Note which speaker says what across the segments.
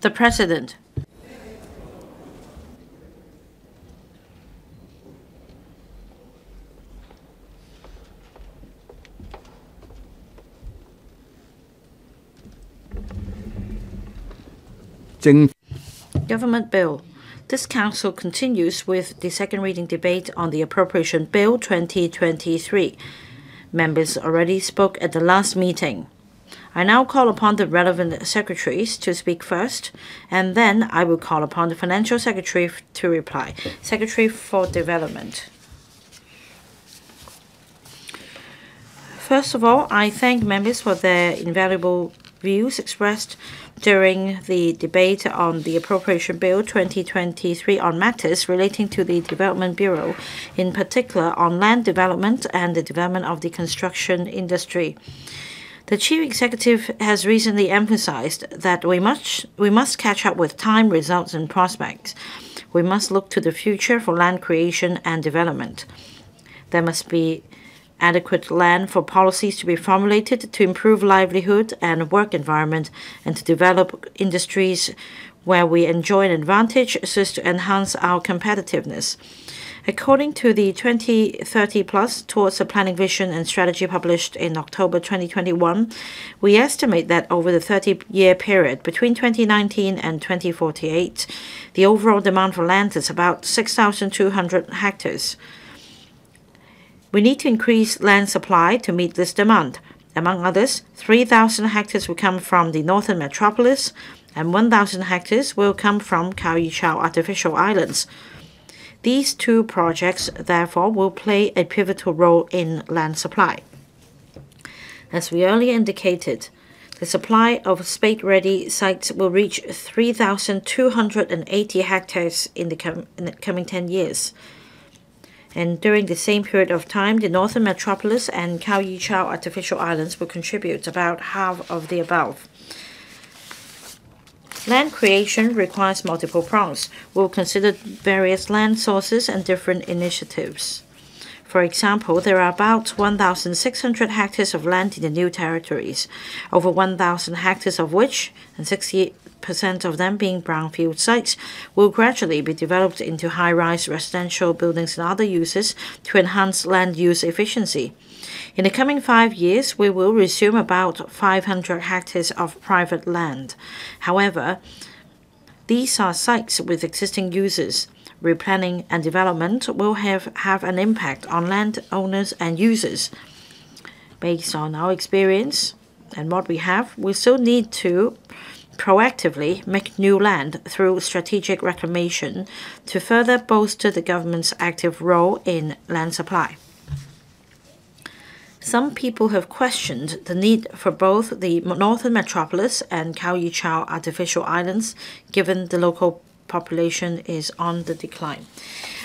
Speaker 1: The President. Government Bill. This council continues with the second reading debate on the Appropriation Bill 2023. Members already spoke at the last meeting. I now call upon the relevant secretaries to speak first, and then I will call upon the Financial Secretary to reply. Secretary for Development. First of all, I thank members for their invaluable views expressed during the debate on the Appropriation Bill 2023 on matters relating to the Development Bureau, in particular on land development and the development of the construction industry. The chief executive has recently emphasized that we must, we must catch up with time, results, and prospects. We must look to the future for land creation and development. There must be adequate land for policies to be formulated to improve livelihood and work environment and to develop industries where we enjoy an advantage so as to enhance our competitiveness. According to the 2030 Plus Towards a Planning Vision and Strategy published in October 2021, we estimate that over the 30-year period between 2019 and 2048, the overall demand for land is about 6,200 hectares. We need to increase land supply to meet this demand. Among others, 3,000 hectares will come from the Northern Metropolis, and 1,000 hectares will come from Kau Yi Chau Artificial Islands. These two projects, therefore, will play a pivotal role in land supply. As we earlier indicated, the supply of spade-ready sites will reach 3,280 hectares in the coming 10 years. And during the same period of time, the Northern Metropolis and Kau Yi Chau Artificial Islands will contribute about half of the above. Land creation requires multiple prongs. We'll consider various land sources and different initiatives. For example, there are about 1,600 hectares of land in the new territories, over 1,000 hectares of which, and 60% of them being brownfield sites, will gradually be developed into high-rise residential buildings and other uses to enhance land use efficiency. In the coming five years, we will resume about 500 hectares of private land. However, these are sites with existing users. Replanning and development will have an impact on landowners and users. Based on our experience and what we have, we still need to proactively make new land through strategic reclamation to further bolster the government's active role in land supply. Some people have questioned the need for both the Northern Metropolis and Kau Yi Chau Artificial Islands, given the local population is on the decline.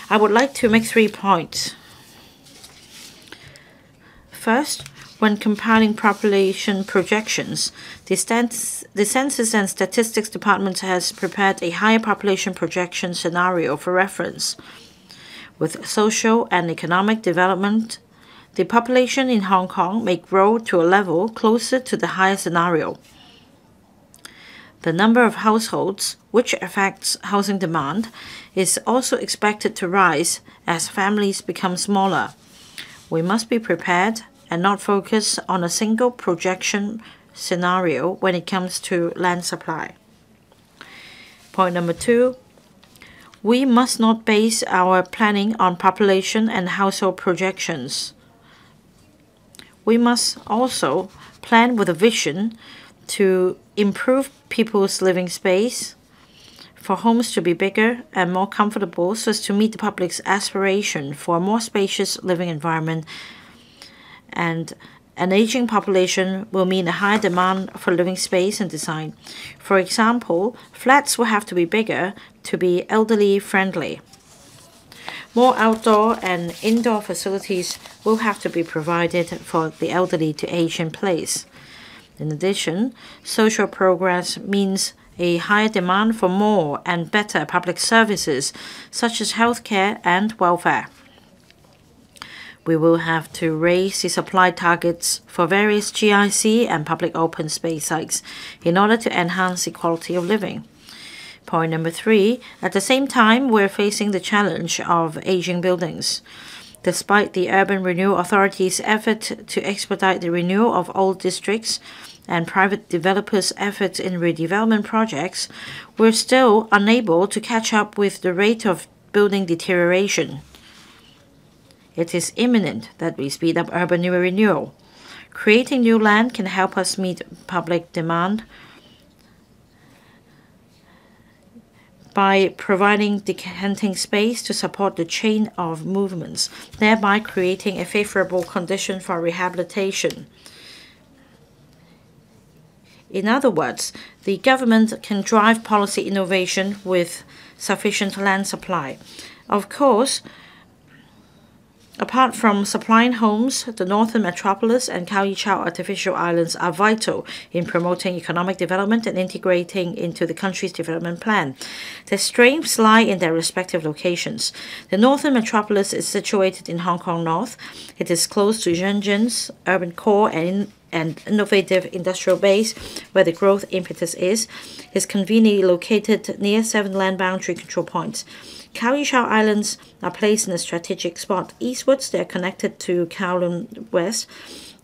Speaker 1: I would like to make three points. First, when compiling population projections, the Census and Statistics Department has prepared a higher population projection scenario for reference. With social and economic development, the population in Hong Kong may grow to a level closer to the higher scenario. The number of households, which affects housing demand, is also expected to rise as families become smaller. We must be prepared and not focus on a single projection scenario when it comes to land supply. Point number two, we must not base our planning on population and household projections. We must also plan with a vision to improve people's living space, for homes to be bigger and more comfortable so as to meet the public's aspiration for a more spacious living environment. And an aging population will mean a higher demand for living space and design. For example, flats will have to be bigger to be elderly-friendly. More outdoor and indoor facilities will have to be provided for the elderly to age in place. In addition, social progress means a higher demand for more and better public services, such as healthcare and welfare. We will have to raise the supply targets for various GIC and public open space sites in order to enhance the quality of living. Point number three, at the same time, we're facing the challenge of aging buildings. Despite the Urban Renewal Authority's effort to expedite the renewal of old districts and private developers' efforts in redevelopment projects, we're still unable to catch up with the rate of building deterioration. It is imminent that we speed up urban renewal. Creating new land can help us meet public demand by providing decanting space to support the chain of movements, thereby creating a favorable condition for rehabilitation. In other words, the government can drive policy innovation with sufficient land supply. Of course, Apart from supplying homes, the Northern Metropolis and Yi Chau artificial islands are vital in promoting economic development and integrating into the country's development plan. Their strengths lie in their respective locations. The Northern Metropolis is situated in Hong Kong North. It is close to Shenzhen's urban core and and innovative industrial base where the growth impetus is, is conveniently located near seven land boundary control points. Yi Islands are placed in a strategic spot. Eastwards, they are connected to Kowloon West.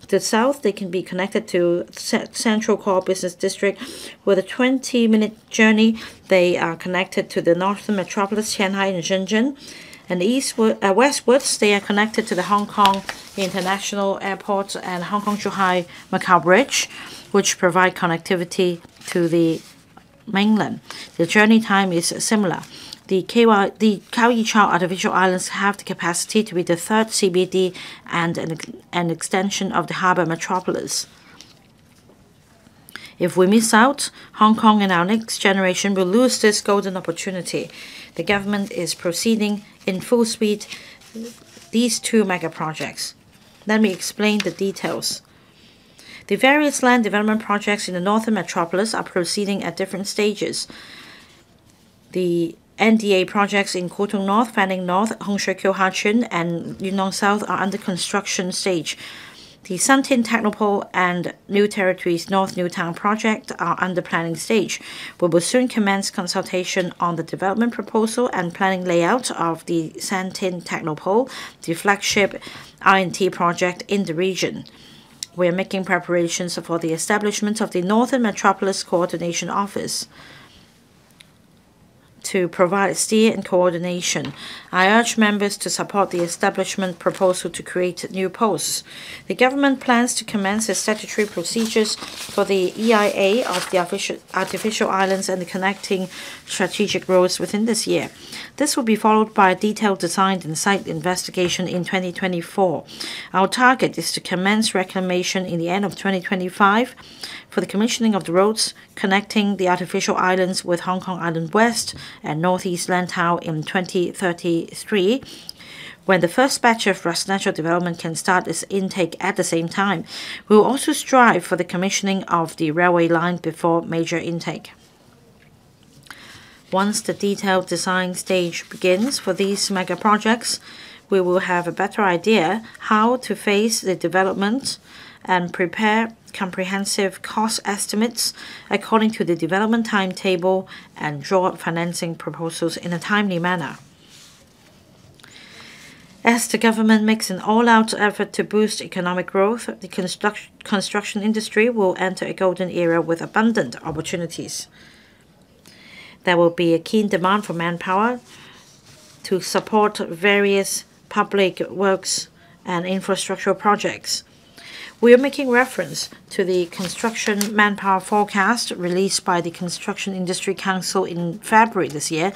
Speaker 1: To the south, they can be connected to Central Core Business District. With a 20-minute journey, they are connected to the northern metropolis, Shanghai and Shenzhen. And eastward, uh, westwards, they are connected to the Hong Kong International Airport and Hong Kong Zhuhai Macau Bridge, which provide connectivity to the mainland. The journey time is similar the KY, the Kau Yi Chau artificial islands have the capacity to be the third CBD and an, an extension of the harbour metropolis. If we miss out, Hong Kong and our next generation will lose this golden opportunity. The government is proceeding in full speed these two mega projects. Let me explain the details. The various land development projects in the northern metropolis are proceeding at different stages. The NDA projects in Tung North, Fanling North, Hung Shui Kiu Ha Tsuen, and Yuen Long South are under construction stage. The San Tin Technopole and New Territories North New Town project are under planning stage. We will soon commence consultation on the development proposal and planning layout of the San Tin Technopole, the flagship I&T project in the region. We are making preparations for the establishment of the Northern Metropolis Coordination Office to provide steer and coordination. I urge members to support the establishment proposal to create new posts. The government plans to commence the statutory procedures for the EIA of the artificial islands and the connecting strategic roads within this year. This will be followed by a detailed design and site investigation in 2024. Our target is to commence reclamation in the end of 2025 for the commissioning of the roads connecting the artificial islands with Hong Kong Island West and Northeast Lantau in 2033 when the first batch of residential development can start its intake at the same time. We will also strive for the commissioning of the railway line before major intake. Once the detailed design stage begins for these mega projects, we will have a better idea how to face the development and prepare comprehensive cost estimates according to the development timetable and draw up financing proposals in a timely manner. As the government makes an all-out effort to boost economic growth, the construct construction industry will enter a golden era with abundant opportunities. There will be a keen demand for manpower to support various public works and infrastructural projects. We are making reference to the construction manpower forecast released by the Construction Industry Council in February this year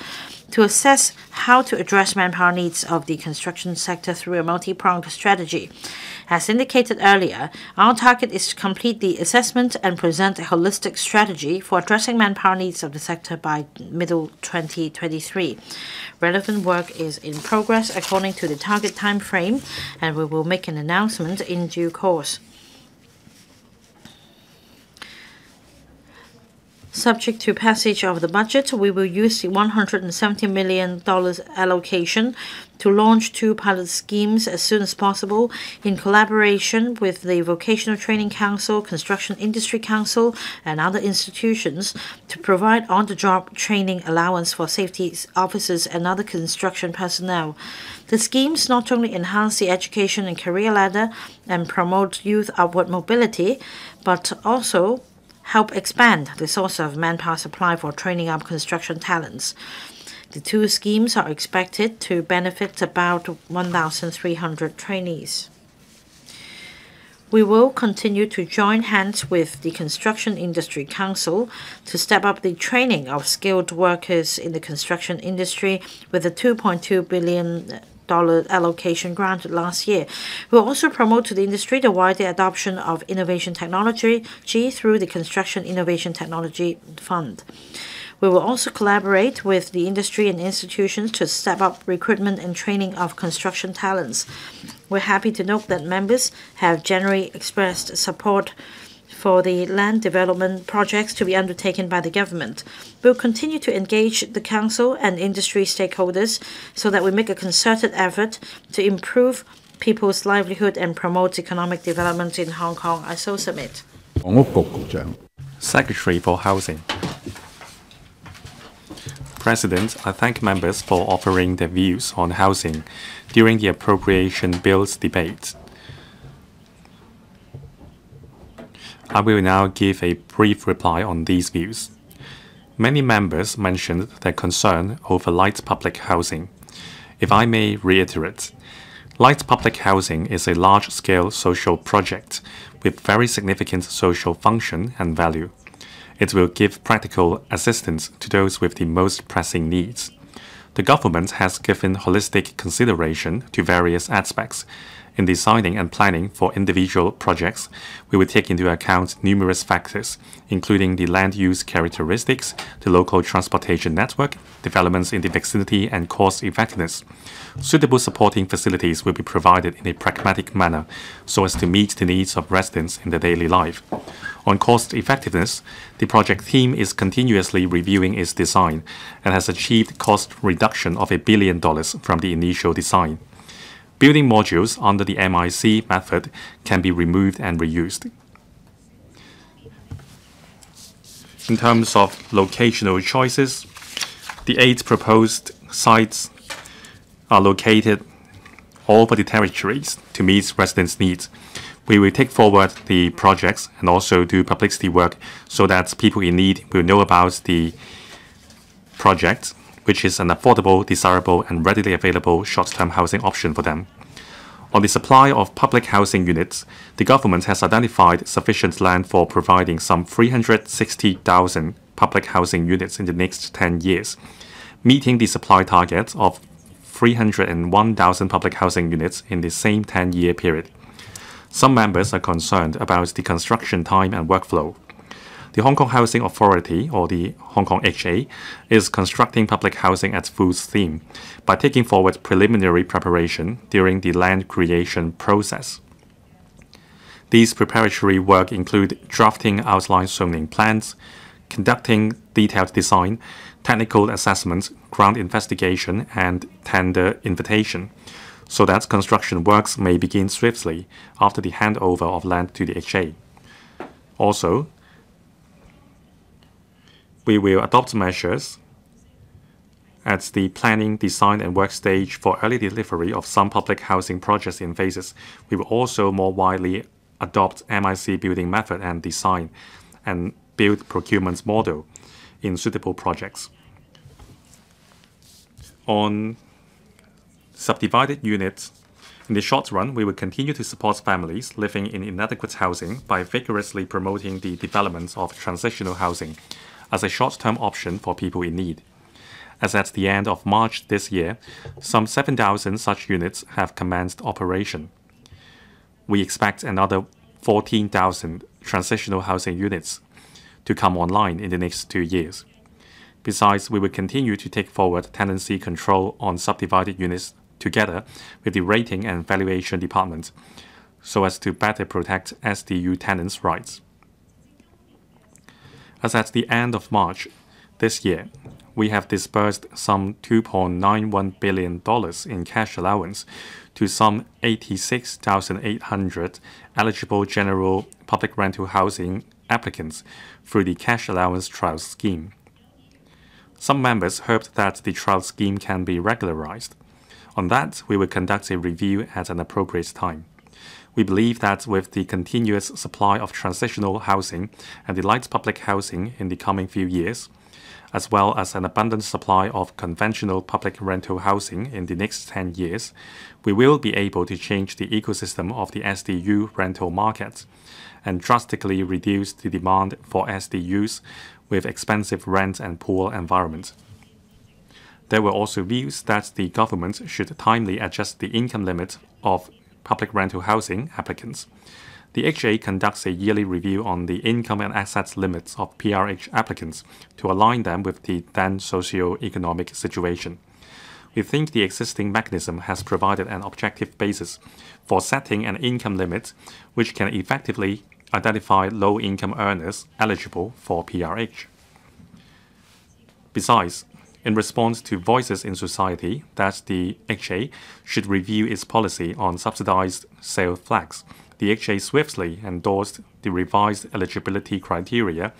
Speaker 1: to assess how to address manpower needs of the construction sector through a multi-pronged strategy. As indicated earlier, our target is to complete the assessment and present a holistic strategy for addressing manpower needs of the sector by middle 2023. Relevant work is in progress according to the target time frame, and we will make an announcement in due course. Subject to passage of the budget, we will use the $170 million allocation to launch two pilot schemes as soon as possible in collaboration with the Vocational Training Council, Construction Industry Council, and other institutions to provide on-the-job training allowance for safety officers and other construction personnel. The schemes not only enhance the education and career ladder and promote youth upward mobility, but also help expand the source of manpower supply for training up construction talents. The two schemes are expected to benefit about 1,300 trainees. We will continue to join hands with the Construction Industry Council to step up the training of skilled workers in the construction industry with a $2.2 billion allocation granted last year. We'll also promote to the industry the wider adoption of innovation technology through the Construction Innovation Technology Fund. We will also collaborate with the industry and institutions to step up recruitment and training of construction talents. We're happy to note that members have generally expressed support for the land development projects to be undertaken by the government. We'll continue to engage the council and industry stakeholders so that we make a concerted effort to improve people's livelihood and promote economic development in Hong Kong. I so submit.
Speaker 2: Secretary for Housing. President, I thank members for offering their views on housing during the appropriation bills debate. I will now give a brief reply on these views. Many members mentioned their concern over light public housing. If I may reiterate, light public housing is a large-scale social project with very significant social function and value. It will give practical assistance to those with the most pressing needs. The government has given holistic consideration to various aspects, in designing and planning for individual projects, we will take into account numerous factors, including the land use characteristics, the local transportation network, developments in the vicinity, and cost effectiveness. Suitable supporting facilities will be provided in a pragmatic manner so as to meet the needs of residents in their daily life. On cost effectiveness, the project team is continuously reviewing its design and has achieved cost reduction of a billion dollars from the initial design. Building modules under the MIC method can be removed and reused. In terms of locational choices, the eight proposed sites are located all over the territories to meet residents' needs. We will take forward the projects and also do publicity work so that people in need will know about the project which is an affordable, desirable, and readily available short-term housing option for them. On the supply of public housing units, the government has identified sufficient land for providing some 360,000 public housing units in the next 10 years, meeting the supply target of 301,000 public housing units in the same 10-year period. Some members are concerned about the construction time and workflow. The Hong Kong Housing Authority, or the Hong Kong HA, is constructing public housing at full steam by taking forward preliminary preparation during the land creation process. These preparatory work include drafting outline zoning plans, conducting detailed design, technical assessments, ground investigation, and tender invitation, so that construction works may begin swiftly after the handover of land to the HA. Also, we will adopt measures at the planning, design, and work stage for early delivery of some public housing projects in phases. We will also more widely adopt MIC building method and design and build procurement model in suitable projects. On subdivided units, in the short run, we will continue to support families living in inadequate housing by vigorously promoting the development of transitional housing as a short-term option for people in need. As at the end of March this year, some 7,000 such units have commenced operation. We expect another 14,000 transitional housing units to come online in the next two years. Besides, we will continue to take forward tenancy control on subdivided units together with the Rating and Valuation Department so as to better protect SDU tenants' rights. As at the end of March this year, we have disbursed some $2.91 billion in cash allowance to some 86,800 eligible general public rental housing applicants through the cash allowance trial scheme. Some members hoped that the trial scheme can be regularized. On that, we will conduct a review at an appropriate time. We believe that with the continuous supply of transitional housing and the light public housing in the coming few years, as well as an abundant supply of conventional public rental housing in the next 10 years, we will be able to change the ecosystem of the SDU rental market and drastically reduce the demand for SDUs with expensive rent and poor environment. There were also views that the government should timely adjust the income limit of public rental housing applicants the HA conducts a yearly review on the income and assets limits of PRH applicants to align them with the then socio-economic situation. We think the existing mechanism has provided an objective basis for setting an income limit which can effectively identify low-income earners eligible for PRH. Besides, in response to voices in society that the HA should review its policy on subsidized sale flags, the HA swiftly endorsed the revised eligibility criteria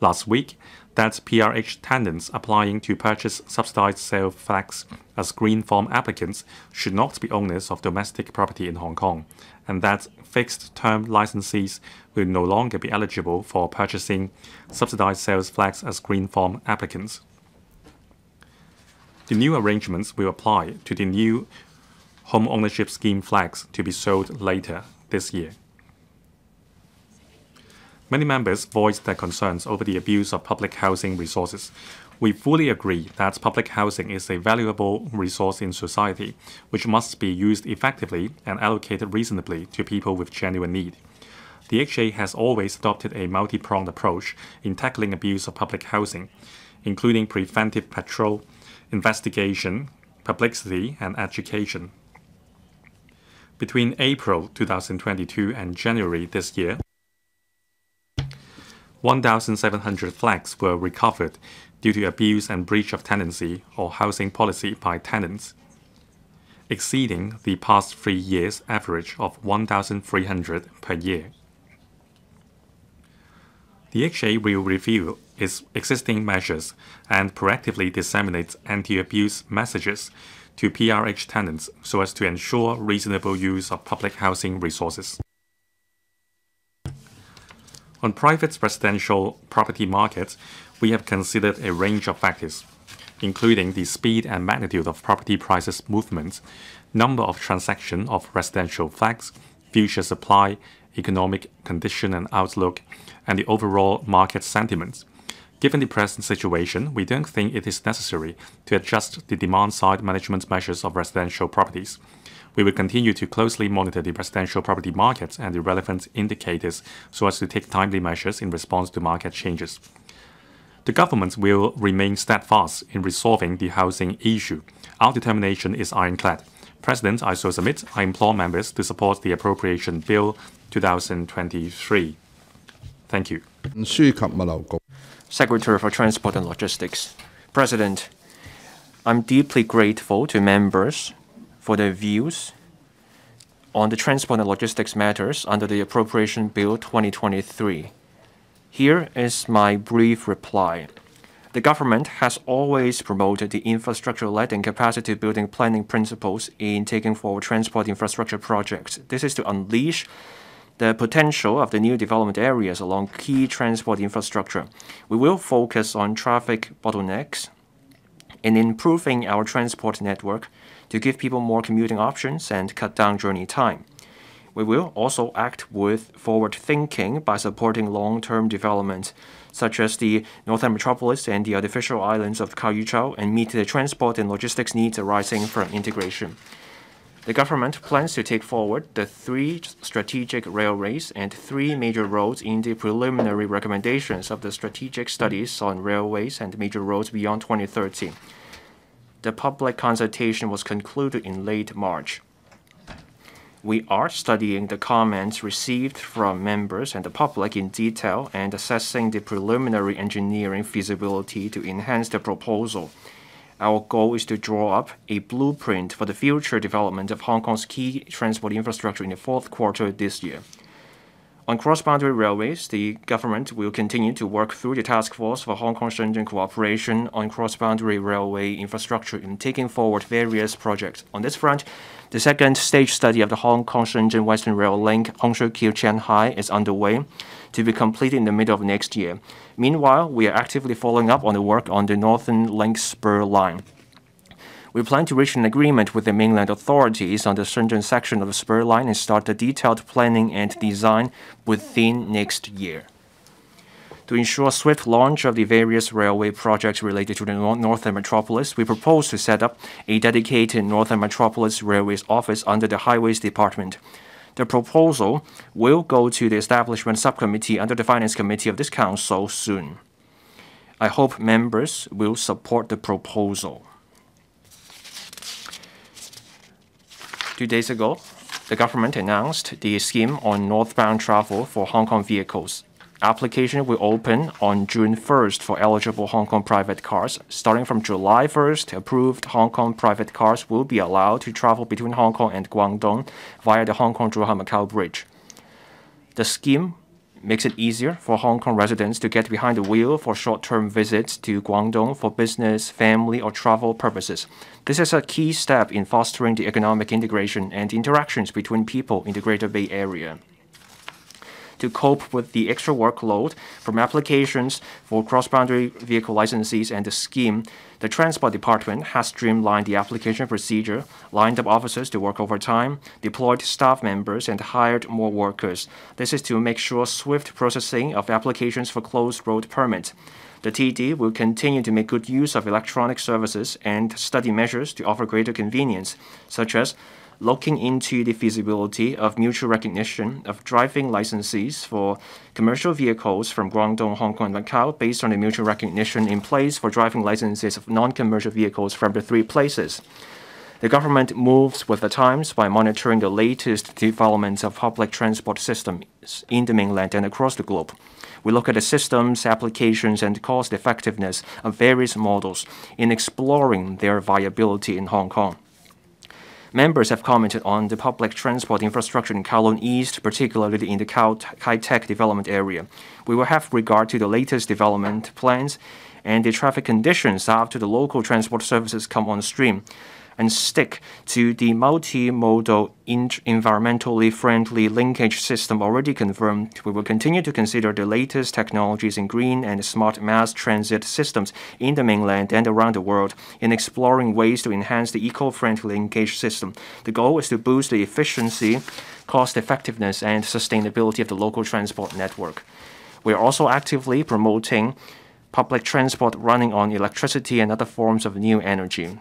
Speaker 2: last week that PRH tenants applying to purchase subsidized sale flags as Green Form applicants should not be owners of domestic property in Hong Kong, and that fixed term licensees will no longer be eligible for purchasing subsidized sales flags as Green Form applicants. The new arrangements will apply to the new home ownership scheme flags to be sold later this year. Many members voiced their concerns over the abuse of public housing resources. We fully agree that public housing is a valuable resource in society, which must be used effectively and allocated reasonably to people with genuine need. The HA has always adopted a multi pronged approach in tackling abuse of public housing, including preventive patrol, investigation, publicity, and education. Between April 2022 and January this year, 1,700 flags were recovered due to abuse and breach of tenancy or housing policy by tenants, exceeding the past three years' average of 1,300 per year. The HA will review its existing measures and proactively disseminates anti-abuse messages to PRH tenants so as to ensure reasonable use of public housing resources. On private residential property markets, we have considered a range of factors, including the speed and magnitude of property prices movements, number of transactions of residential flats, future supply, economic condition and outlook, and the overall market sentiment. Given the present situation, we don't think it is necessary to adjust the demand-side management measures of residential properties. We will continue to closely monitor the residential property market and the relevant indicators so as to take timely measures in response to market changes. The government will remain steadfast in resolving the housing issue. Our determination is ironclad. President, I so submit, I implore members to support the Appropriation Bill 2023. Thank you.
Speaker 3: Secretary for Transport and Logistics. President, I'm deeply grateful to members for their views on the transport and logistics matters under the Appropriation Bill 2023. Here is my brief reply. The government has always promoted the infrastructure-led and capacity-building planning principles in taking forward transport infrastructure projects. This is to unleash the potential of the new development areas along key transport infrastructure. We will focus on traffic bottlenecks and improving our transport network to give people more commuting options and cut down journey time. We will also act with forward thinking by supporting long term development, such as the Northern Metropolis and the artificial islands of Kar and meet the transport and logistics needs arising from integration. The government plans to take forward the three strategic railways and three major roads in the preliminary recommendations of the strategic studies on railways and major roads beyond 2030. The public consultation was concluded in late March. We are studying the comments received from members and the public in detail and assessing the preliminary engineering feasibility to enhance the proposal. Our goal is to draw up a blueprint for the future development of Hong Kong's key transport infrastructure in the fourth quarter this year. On cross-boundary railways, the government will continue to work through the task force for Hong Kong-Shenzhen cooperation on cross-boundary railway infrastructure in taking forward various projects. On this front, the second stage study of the Hong Kong-Shenzhen Western Rail Link, Hung Shui Kiu-Qianhai, is underway to be completed in the middle of next year. Meanwhile, we are actively following up on the work on the Northern Link Spur Line. We plan to reach an agreement with the mainland authorities on the Shenzhen section of the spur line and start the detailed planning and design within next year. To ensure swift launch of the various railway projects related to the Northern Metropolis, we propose to set up a dedicated Northern Metropolis Railways office under the Highways Department. The proposal will go to the establishment subcommittee under the Finance Committee of this Council soon. I hope members will support the proposal. Two days ago, the government announced the scheme on northbound travel for Hong Kong vehicles. Application will open on June 1st for eligible Hong Kong private cars. Starting from July 1st, approved Hong Kong private cars will be allowed to travel between Hong Kong and Guangdong via the Hong Kong-Zhuhai-Macau Bridge. The scheme makes it easier for Hong Kong residents to get behind the wheel for short-term visits to Guangdong for business, family, or travel purposes. This is a key step in fostering the economic integration and interactions between people in the Greater Bay Area to cope with the extra workload from applications for cross-boundary vehicle licenses and the scheme, the Transport Department has streamlined the application procedure, lined up officers to work overtime, deployed staff members, and hired more workers. This is to make sure swift processing of applications for closed road permits. The TD will continue to make good use of electronic services and study measures to offer greater convenience, such as looking into the feasibility of mutual recognition of driving licenses for commercial vehicles from Guangdong, Hong Kong, and Macau based on the mutual recognition in place for driving licenses of non-commercial vehicles from the three places. The government moves with the times by monitoring the latest developments of public transport systems in the mainland and across the globe. We look at the systems, applications, and cost effectiveness of various models in exploring their viability in Hong Kong. Members have commented on the public transport infrastructure in Kowloon East, particularly in the Kai Tak development area. We will have regard to the latest development plans and the traffic conditions after the local transport services come on stream and stick to the multimodal environmentally friendly linkage system already confirmed. We will continue to consider the latest technologies in green and smart mass transit systems in the mainland and around the world in exploring ways to enhance the eco-friendly linkage system. The goal is to boost the efficiency, cost effectiveness, and sustainability of the local transport network. We are also actively promoting public transport running on electricity and other forms of new energy.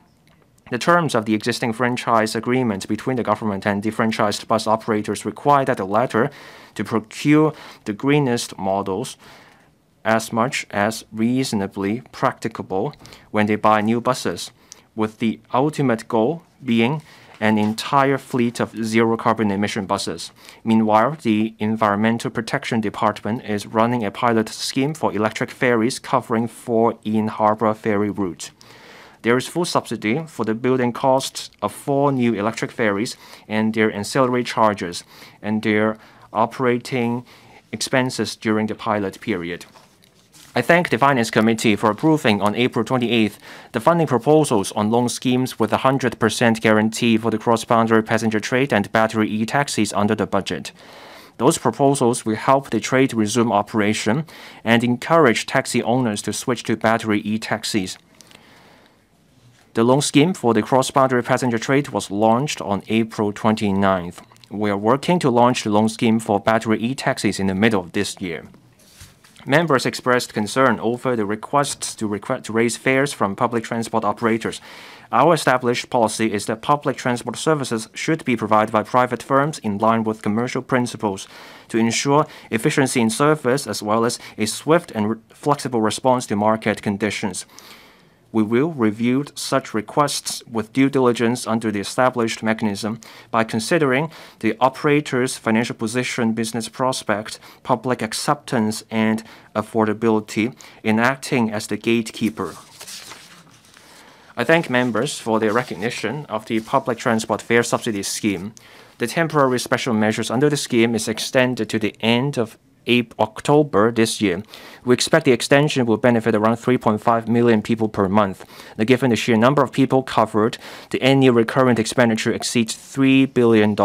Speaker 3: The terms of the existing franchise agreement between the government and the franchised bus operators require that the latter to procure the greenest models as much as reasonably practicable when they buy new buses, with the ultimate goal being an entire fleet of zero carbon emission buses. Meanwhile, the Environmental Protection Department is running a pilot scheme for electric ferries covering four in harbor ferry routes. There is full subsidy for the building costs of four new electric ferries and their ancillary charges and their operating expenses during the pilot period. I thank the Finance Committee for approving on April 28th the funding proposals on loan schemes with a 100% guarantee for the cross-boundary passenger trade and battery e-taxis under the budget. Those proposals will help the trade resume operation and encourage taxi owners to switch to battery e-taxis. The loan scheme for the cross-boundary passenger trade was launched on April 29th. We are working to launch the loan scheme for battery e-taxis in the middle of this year. Members expressed concern over the requests to, request to raise fares from public transport operators. Our established policy is that public transport services should be provided by private firms in line with commercial principles to ensure efficiency in service as well as a swift and flexible response to market conditions. We will review such requests with due diligence under the established mechanism by considering the operator's financial position, business prospect, public acceptance, and affordability in acting as the gatekeeper. I thank members for their recognition of the public transport fare subsidy scheme. The temporary special measures under the scheme is extended to the end of October this year. We expect the extension will benefit around 3.5 million people per month. Now, given the sheer number of people covered, the annual recurrent expenditure exceeds $3 billion.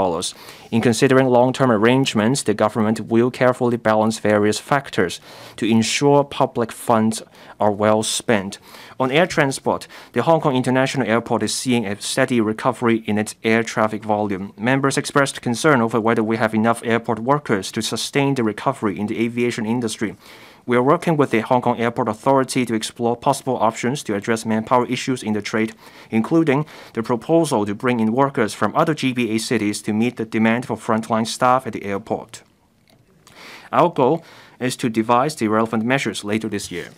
Speaker 3: In considering long-term arrangements, the government will carefully balance various factors to ensure public funds are well spent. On air transport, the Hong Kong International Airport is seeing a steady recovery in its air traffic volume. Members expressed concern over whether we have enough airport workers to sustain the recovery in the aviation industry. We are working with the Hong Kong Airport Authority to explore possible options to address manpower issues in the trade, including the proposal to bring in workers from other GBA cities to meet the demand for frontline staff at the airport. Our goal is to devise the relevant measures later this year.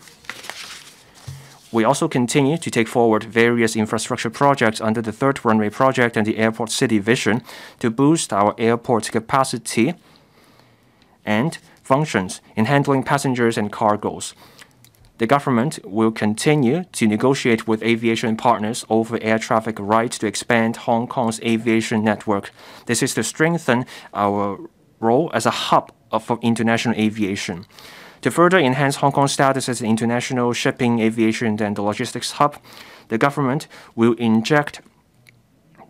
Speaker 3: We also continue to take forward various infrastructure projects under the Third Runway Project and the Airport City Vision to boost our airport capacity and functions in handling passengers and cargoes. The government will continue to negotiate with aviation partners over air traffic rights to expand Hong Kong's aviation network. This is to strengthen our role as a hub for international aviation. To further enhance Hong Kong's status as an international shipping, aviation, and logistics hub, the government will inject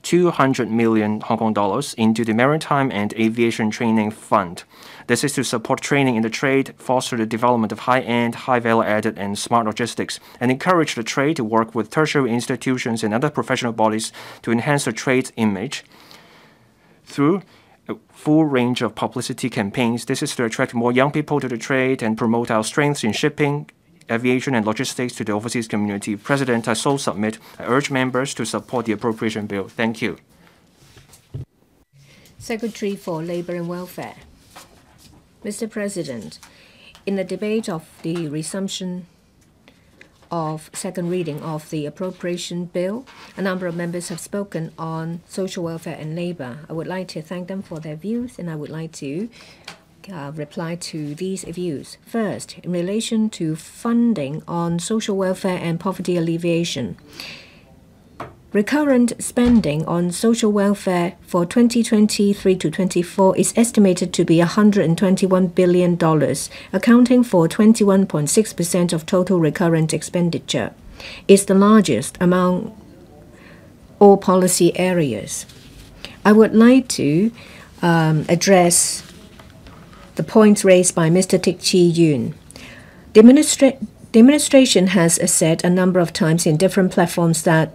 Speaker 3: 200 million Hong Kong dollars into the Maritime and Aviation Training Fund. This is to support training in the trade, foster the development of high-end, high-value added, and smart logistics, and encourage the trade to work with tertiary institutions and other professional bodies to enhance the trade's image. Through full range of publicity campaigns. This is to attract more young people to the trade and promote our strengths in shipping, aviation, and logistics to the overseas community. President, I so submit. I urge members to support the appropriation bill. Thank you.
Speaker 4: Secretary for Labour and Welfare. Mr. President, in the debate of the resumption of second reading of the appropriation bill, a number of members have spoken on social welfare and labor. I would like to thank them for their views, and I would like to uh, reply to these views. First, in relation to funding on social welfare and poverty alleviation. Recurrent spending on social welfare for 2023 to 24 is estimated to be $121 billion, accounting for 21.6% of total recurrent expenditure. It's the largest among all policy areas. I would like to um, address the points raised by Mr. Tik Chi Yuen. The, the administration has said a number of times in different platforms that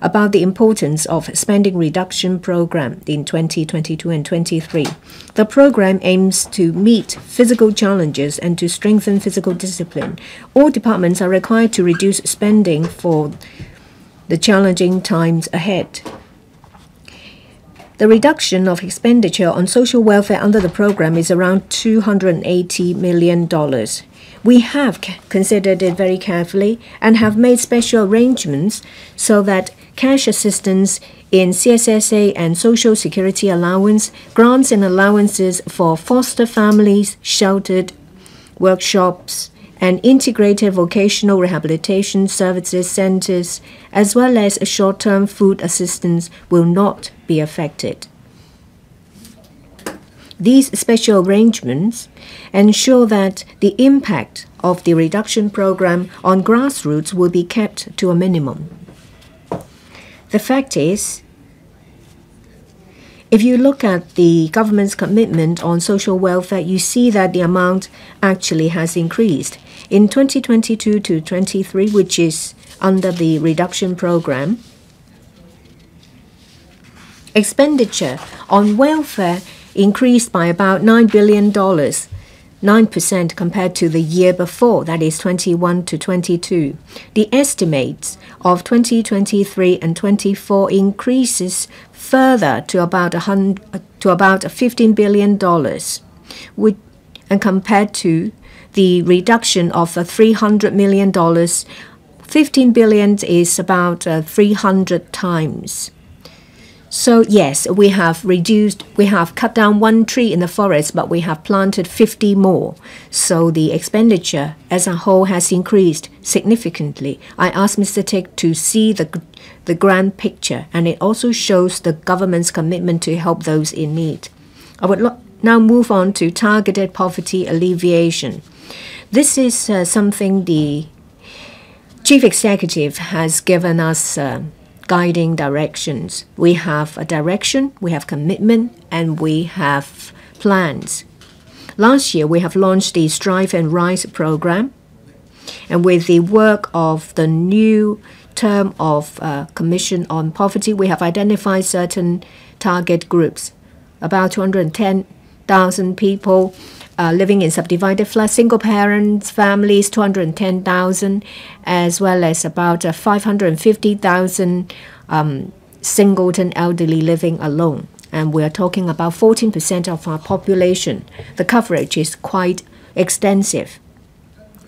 Speaker 4: about the importance of spending reduction program in 2022 and 23. The program aims to meet physical challenges and to strengthen physical discipline. All departments are required to reduce spending for the challenging times ahead. The reduction of expenditure on social welfare under the program is around $280 million. We have considered it very carefully and have made special arrangements so that cash assistance in CSSA and Social Security allowance, grants and allowances for foster families, sheltered workshops, and integrated vocational rehabilitation services centers, as well as a short term food assistance, will not be affected. These special arrangements ensure that the impact of the reduction program on grassroots will be kept to a minimum. The fact is, if you look at the government's commitment on social welfare, you see that the amount actually has increased. In 2022 to 23, which is under the reduction program, expenditure on welfare increased by about $9 billion 9% compared to the year before, that is 21 to 22. The estimates of 2023 and 24 increases further to about, to about $15 billion, which, and compared to the reduction of $300 million 15 billion is about uh, 300 times. So yes, we have reduced, we have cut down one tree in the forest, but we have planted 50 more. So the expenditure as a whole has increased significantly. I asked Mr. Tik to see the, the grand picture, and it also shows the government's commitment to help those in need. I would now move on to targeted poverty alleviation. This is uh, something the chief executive has given us. Uh, guiding directions. We have a direction, we have commitment, and we have plans. Last year, we have launched the Strive and Rise program. And with the work of the new term of uh, Commission on Poverty, we have identified certain target groups. About 210,000 people uh, living in subdivided flats, single parents, families, 210,000, as well as about uh, 550,000 um, singleton elderly living alone. And we are talking about 14% of our population. The coverage is quite extensive.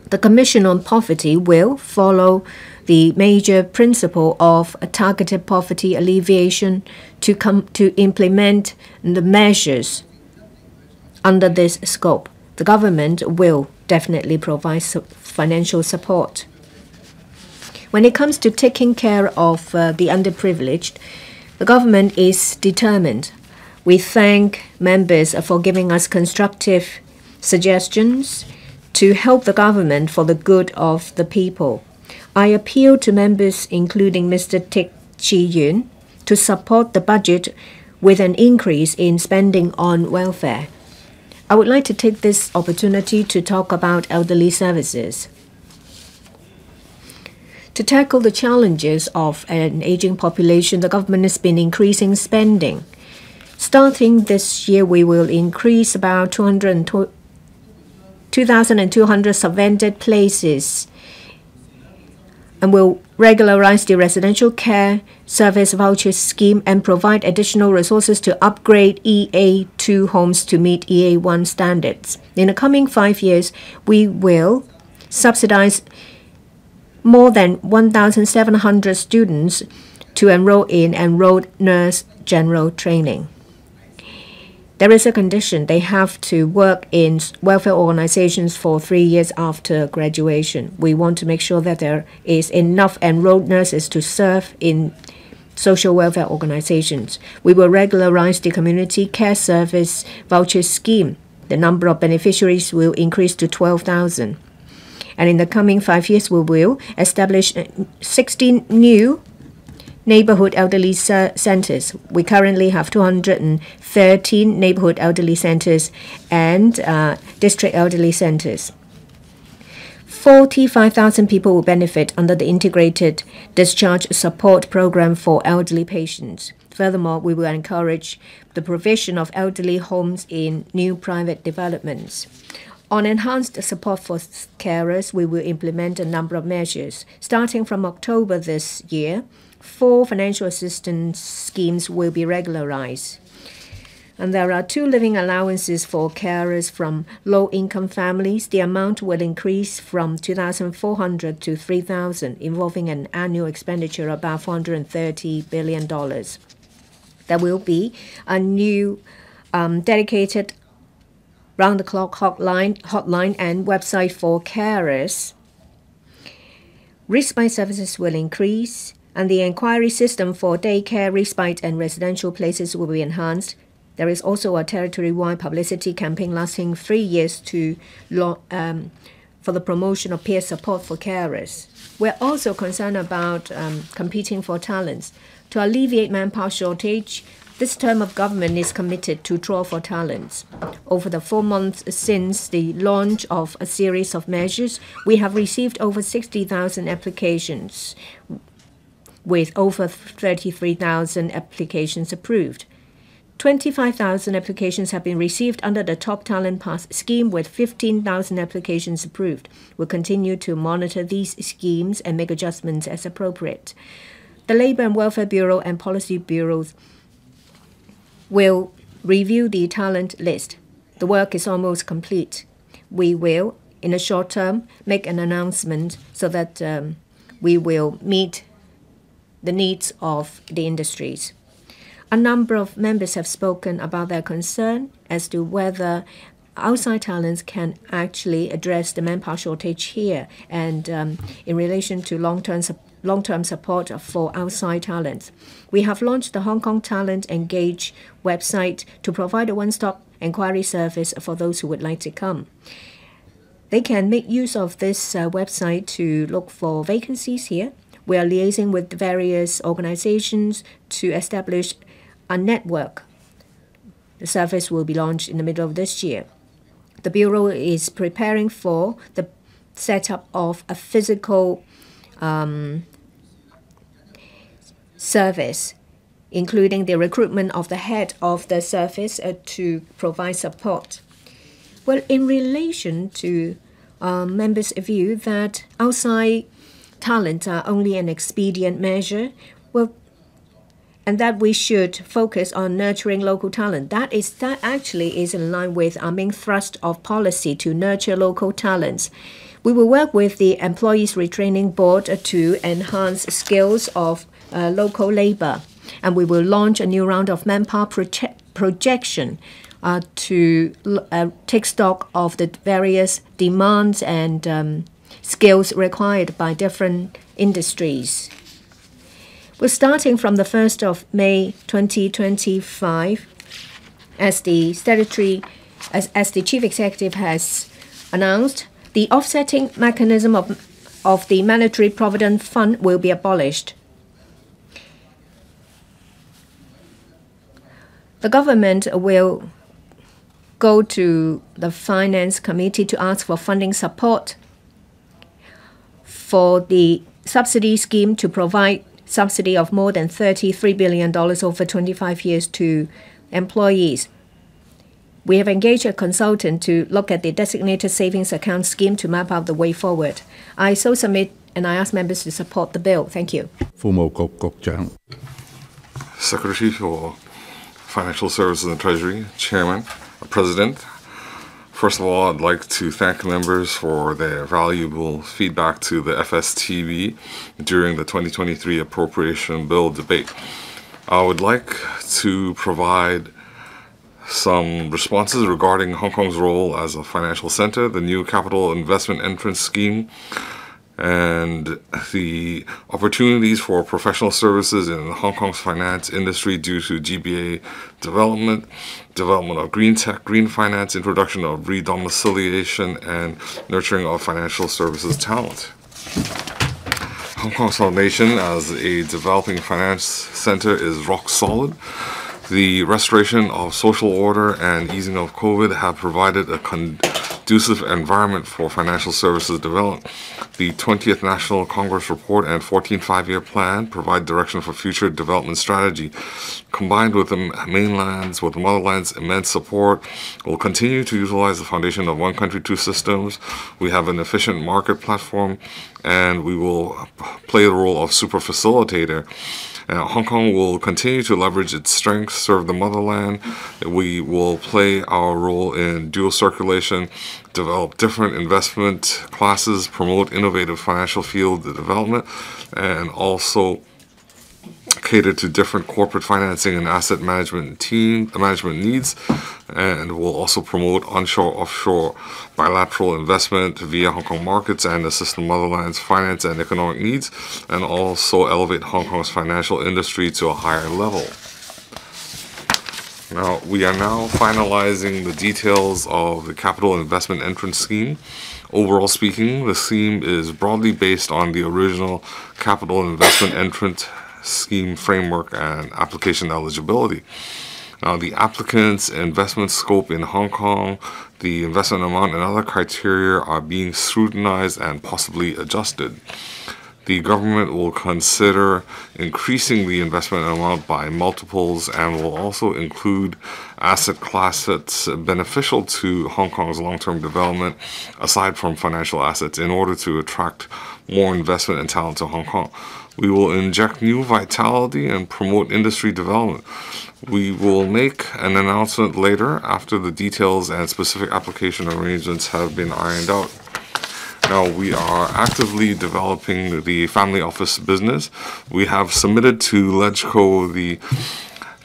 Speaker 4: The Commission on Poverty will follow the major principle of targeted poverty alleviation to come to implement the measures under this scope, the government will definitely provide financial support. When it comes to taking care of uh, the underprivileged, the government is determined. We thank members for giving us constructive suggestions to help the government for the good of the people. I appeal to members, including Mr. Tik Chi Yuen, to support the budget with an increase in spending on welfare. I would like to take this opportunity to talk about elderly services. To tackle the challenges of an aging population, the government has been increasing spending. Starting this year, we will increase about 2,200 subvented places and will regularize the residential care service voucher scheme and provide additional resources to upgrade EA2 homes to meet EA1 standards. In the coming five years, we will subsidize more than 1,700 students to enroll in enrolled nurse general training there is a condition they have to work in welfare organizations for three years after graduation. We want to make sure that there is enough enrolled nurses to serve in social welfare organizations. We will regularize the community care service voucher scheme. The number of beneficiaries will increase to 12,000. And in the coming five years, we will establish uh, 16 new neighborhood elderly centers. We currently have 213 neighborhood elderly centers and uh, district elderly centers. 45,000 people will benefit under the integrated discharge support program for elderly patients. Furthermore, we will encourage the provision of elderly homes in new private developments. On enhanced support for carers, we will implement a number of measures. Starting from October this year, four financial assistance schemes will be regularized. And there are two living allowances for carers from low income families. The amount will increase from 2,400 to 3,000, involving an annual expenditure of about $430 billion. There will be a new um, dedicated round the clock hotline, hotline and website for carers. Respite services will increase and the inquiry system for daycare, respite, and residential places will be enhanced. There is also a territory-wide publicity campaign lasting three years to um, for the promotion of peer support for carers. We're also concerned about um, competing for talents. To alleviate manpower shortage, this term of government is committed to draw for talents. Over the four months since the launch of a series of measures, we have received over 60,000 applications with over 33,000 applications approved. 25,000 applications have been received under the Top Talent Pass scheme, with 15,000 applications approved. We'll continue to monitor these schemes and make adjustments as appropriate. The Labor and Welfare Bureau and Policy Bureaus will review the talent list. The work is almost complete. We will, in the short term, make an announcement so that um, we will meet the needs of the industries. A number of members have spoken about their concern as to whether outside talents can actually address the manpower shortage here and um, in relation to long-term long-term support for outside talents. We have launched the Hong Kong Talent Engage website to provide a one-stop inquiry service for those who would like to come. They can make use of this uh, website to look for vacancies here. We are liaising with various organizations to establish a network. The service will be launched in the middle of this year. The Bureau is preparing for the setup of a physical um, service, including the recruitment of the head of the service uh, to provide support. Well, in relation to um, members' view that outside talent are only an expedient measure, well, and that we should focus on nurturing local talent. That is that actually is in line with our main thrust of policy to nurture local talents. We will work with the Employees Retraining Board to enhance skills of uh, local labor, and we will launch a new round of manpower proje projection uh, to uh, take stock of the various demands and um, skills required by different industries. We're starting from the 1st of May 2025 as the statutory as, as the chief executive has announced the offsetting mechanism of, of the mandatory provident fund will be abolished the government will go to the finance committee to ask for funding support for the subsidy scheme to provide subsidy of more than $33 billion over 25 years to employees. We have engaged a consultant to look at the designated savings account scheme to map out the way forward. I so submit and I ask members to support the bill. Thank you.
Speaker 5: Secretary for Financial Services and Treasury, Chairman, President, First of all, I'd like to thank members for their valuable feedback to the FSTB during the 2023 Appropriation Bill debate. I would like to provide some responses regarding Hong Kong's role as a financial center, the new capital investment entrant scheme, and the opportunities for professional services in Hong Kong's finance industry due to GBA development, development of green tech, green finance, introduction of redomiciliation, and nurturing of financial services talent. Hong Kong's foundation as a developing finance center is rock solid. The restoration of social order and easing of COVID have provided a conducive environment for financial services development. The 20th National Congress report and 14th five-year plan provide direction for future development strategy. Combined with the mainland's, with the motherland's immense support, we'll continue to utilize the foundation of one country, two systems. We have an efficient market platform, and we will play the role of super facilitator. Uh, Hong Kong will continue to leverage its strengths, serve the motherland. We will play our role in dual circulation, develop different investment classes, promote innovative financial field development, and also cater to different corporate financing and asset management team management needs, and will also promote onshore, offshore, bilateral investment via Hong Kong markets and assist the motherland's finance and economic needs, and also elevate Hong Kong's financial industry to a higher level. Now, we are now finalizing the details of the capital investment entrant scheme. Overall speaking, the scheme is broadly based on the original capital investment entrant scheme framework and application eligibility. Now, the applicant's investment scope in Hong Kong, the investment amount, and other criteria are being scrutinized and possibly adjusted. The government will consider increasing the investment amount by multiples and will also include asset classes beneficial to Hong Kong's long term development aside from financial assets in order to attract more investment and talent to Hong Kong. We will inject new vitality and promote industry development. We will make an announcement later after the details and specific application arrangements have been ironed out. Now, we are actively developing the family office business. We have submitted to LegCo the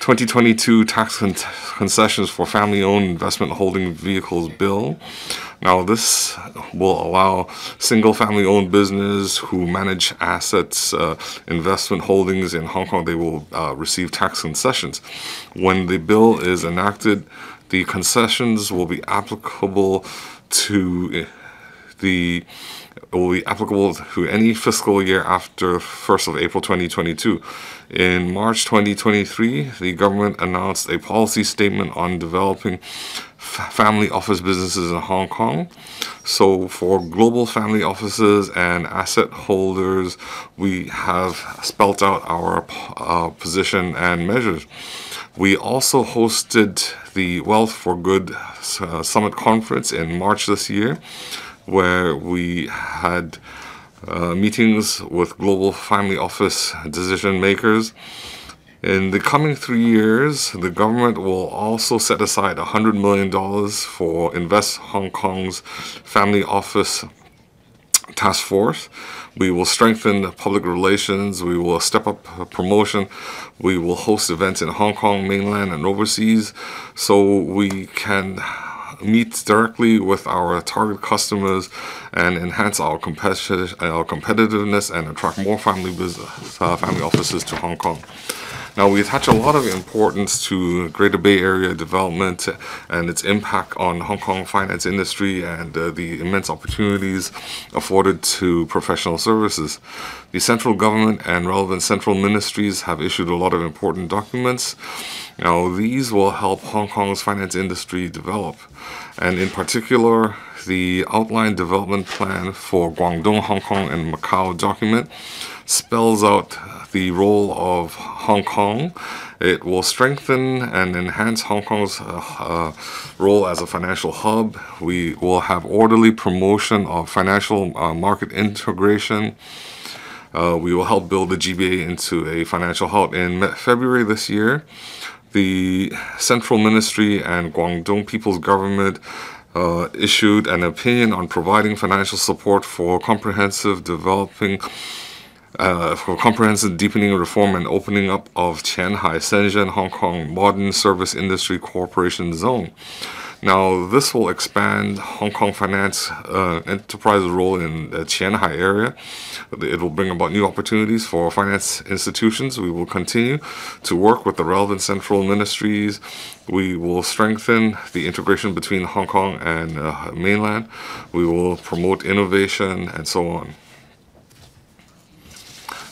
Speaker 5: 2022 tax con- concessions for family owned investment holding vehicles bill. Now, this will allow single family owned business who manage assets, uh, investment holdings in Hong Kong, they will uh, receive tax concessions. When the bill is enacted, the concessions will be applicable to the will be applicable to any fiscal year after 1st of April 2022. In March 2023, the government announced a policy statement on developing family office businesses in Hong Kong. So, for global family offices and asset holders, we have spelt out our uh, position and measures. We also hosted the Wealth for Good uh, Summit Conference in March this year where we had uh, meetings with global family office decision makers. In the coming three years, the government will also set aside $100 million for Invest Hong Kong's family office task force. We will strengthen public relations. We will step up promotion. We will host events in Hong Kong, mainland, and overseas so we can meet directly with our target customers and enhance our, competitive, our competitiveness and attract more family business, family offices to Hong Kong. Now, we attach a lot of importance to Greater Bay Area development and its impact on Hong Kong finance industry and uh, the immense opportunities afforded to professional services. The central government and relevant central ministries have issued a lot of important documents. Now, these will help Hong Kong's finance industry develop. And in particular, the outline development plan for Guangdong, Hong Kong, and Macau document spells out the role of Hong Kong. It will strengthen and enhance Hong Kong's uh, uh, role as a financial hub. We will have orderly promotion of financial uh, market integration. Uh, we will help build the GBA into a financial hub. In February this year, the Central Ministry and Guangdong People's Government uh, issued an opinion on providing financial support for comprehensive developing uh, for comprehensive deepening reform and opening up of Qianhai Shenzhen Hong Kong Modern Service Industry Cooperation Zone. Now, this will expand Hong Kong finance uh, enterprise role in the Qianhai area. It will bring about new opportunities for finance institutions. We will continue to work with the relevant central ministries. We will strengthen the integration between Hong Kong and uh, mainland. We will promote innovation and so on.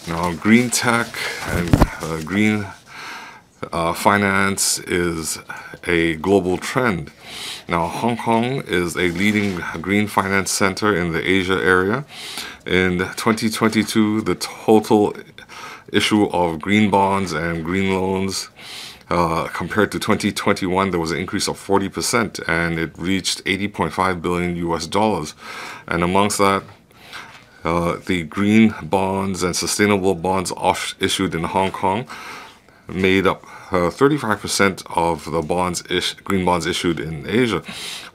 Speaker 5: Now, green tech and uh, green uh, finance is a global trend. Now, Hong Kong is a leading green finance center in the Asia area. In 2022, the total issue of green bonds and green loans uh, compared to 2021, there was an increase of 40%, and it reached 80.5 billion US dollars. And amongst that, uh, the green bonds and sustainable bonds off- issued in Hong Kong made up uh, 35% of the bonds green bonds issued in Asia.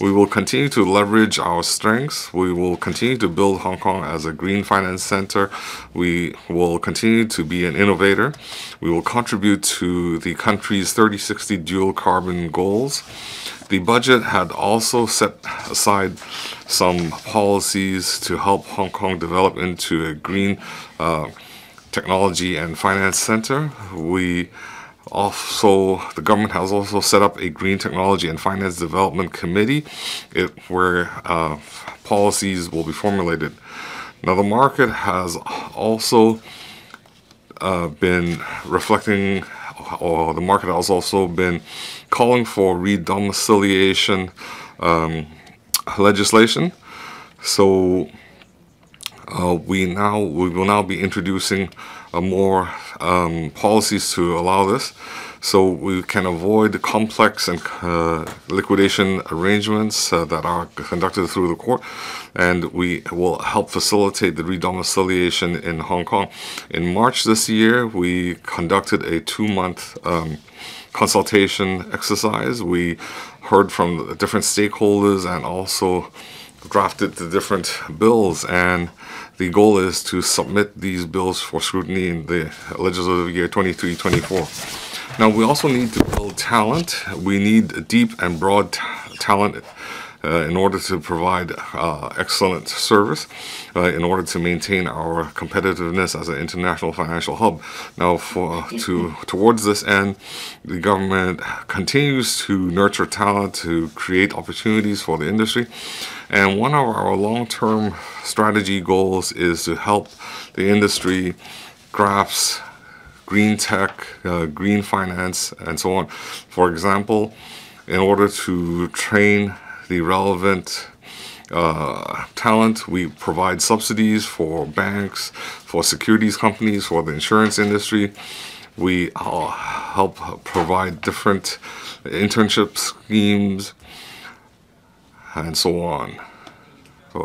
Speaker 5: We will continue to leverage our strengths. We will continue to build Hong Kong as a green finance center. We will continue to be an innovator. We will contribute to the country's 3060 dual carbon goals. The budget had also set aside some policies to help Hong Kong develop into a green uh, technology and finance center. We also, the government has also set up a Green Technology and Finance Development Committee it, where uh, policies will be formulated. Now, the market has also uh, been reflecting, or the market has also been calling for redomiciliation um, legislation. So, uh, we now we will now be introducing uh, more um, policies to allow this, so we can avoid the complex and uh, liquidation arrangements uh, that are conducted through the court, and we will help facilitate the redomiciliation in Hong Kong. In March this year, we conducted a two-month um, consultation exercise. We heard from different stakeholders and also drafted the different bills, and the goal is to submit these bills for scrutiny in the legislative year 23 24. Now, we also need to build talent. We need deep and broad talent uh, in order to provide uh, excellent service, uh, in order to maintain our competitiveness as an international financial hub. Now, for to towards this end, the government continues to nurture talent to create opportunities for the industry, and one of our long-term strategy goals is to help the industry grasp green tech, uh, green finance, and so on. For example, in order to train the relevant uh, talent. We provide subsidies for banks, for securities companies, for the insurance industry. We uh, help provide different internship schemes and so on.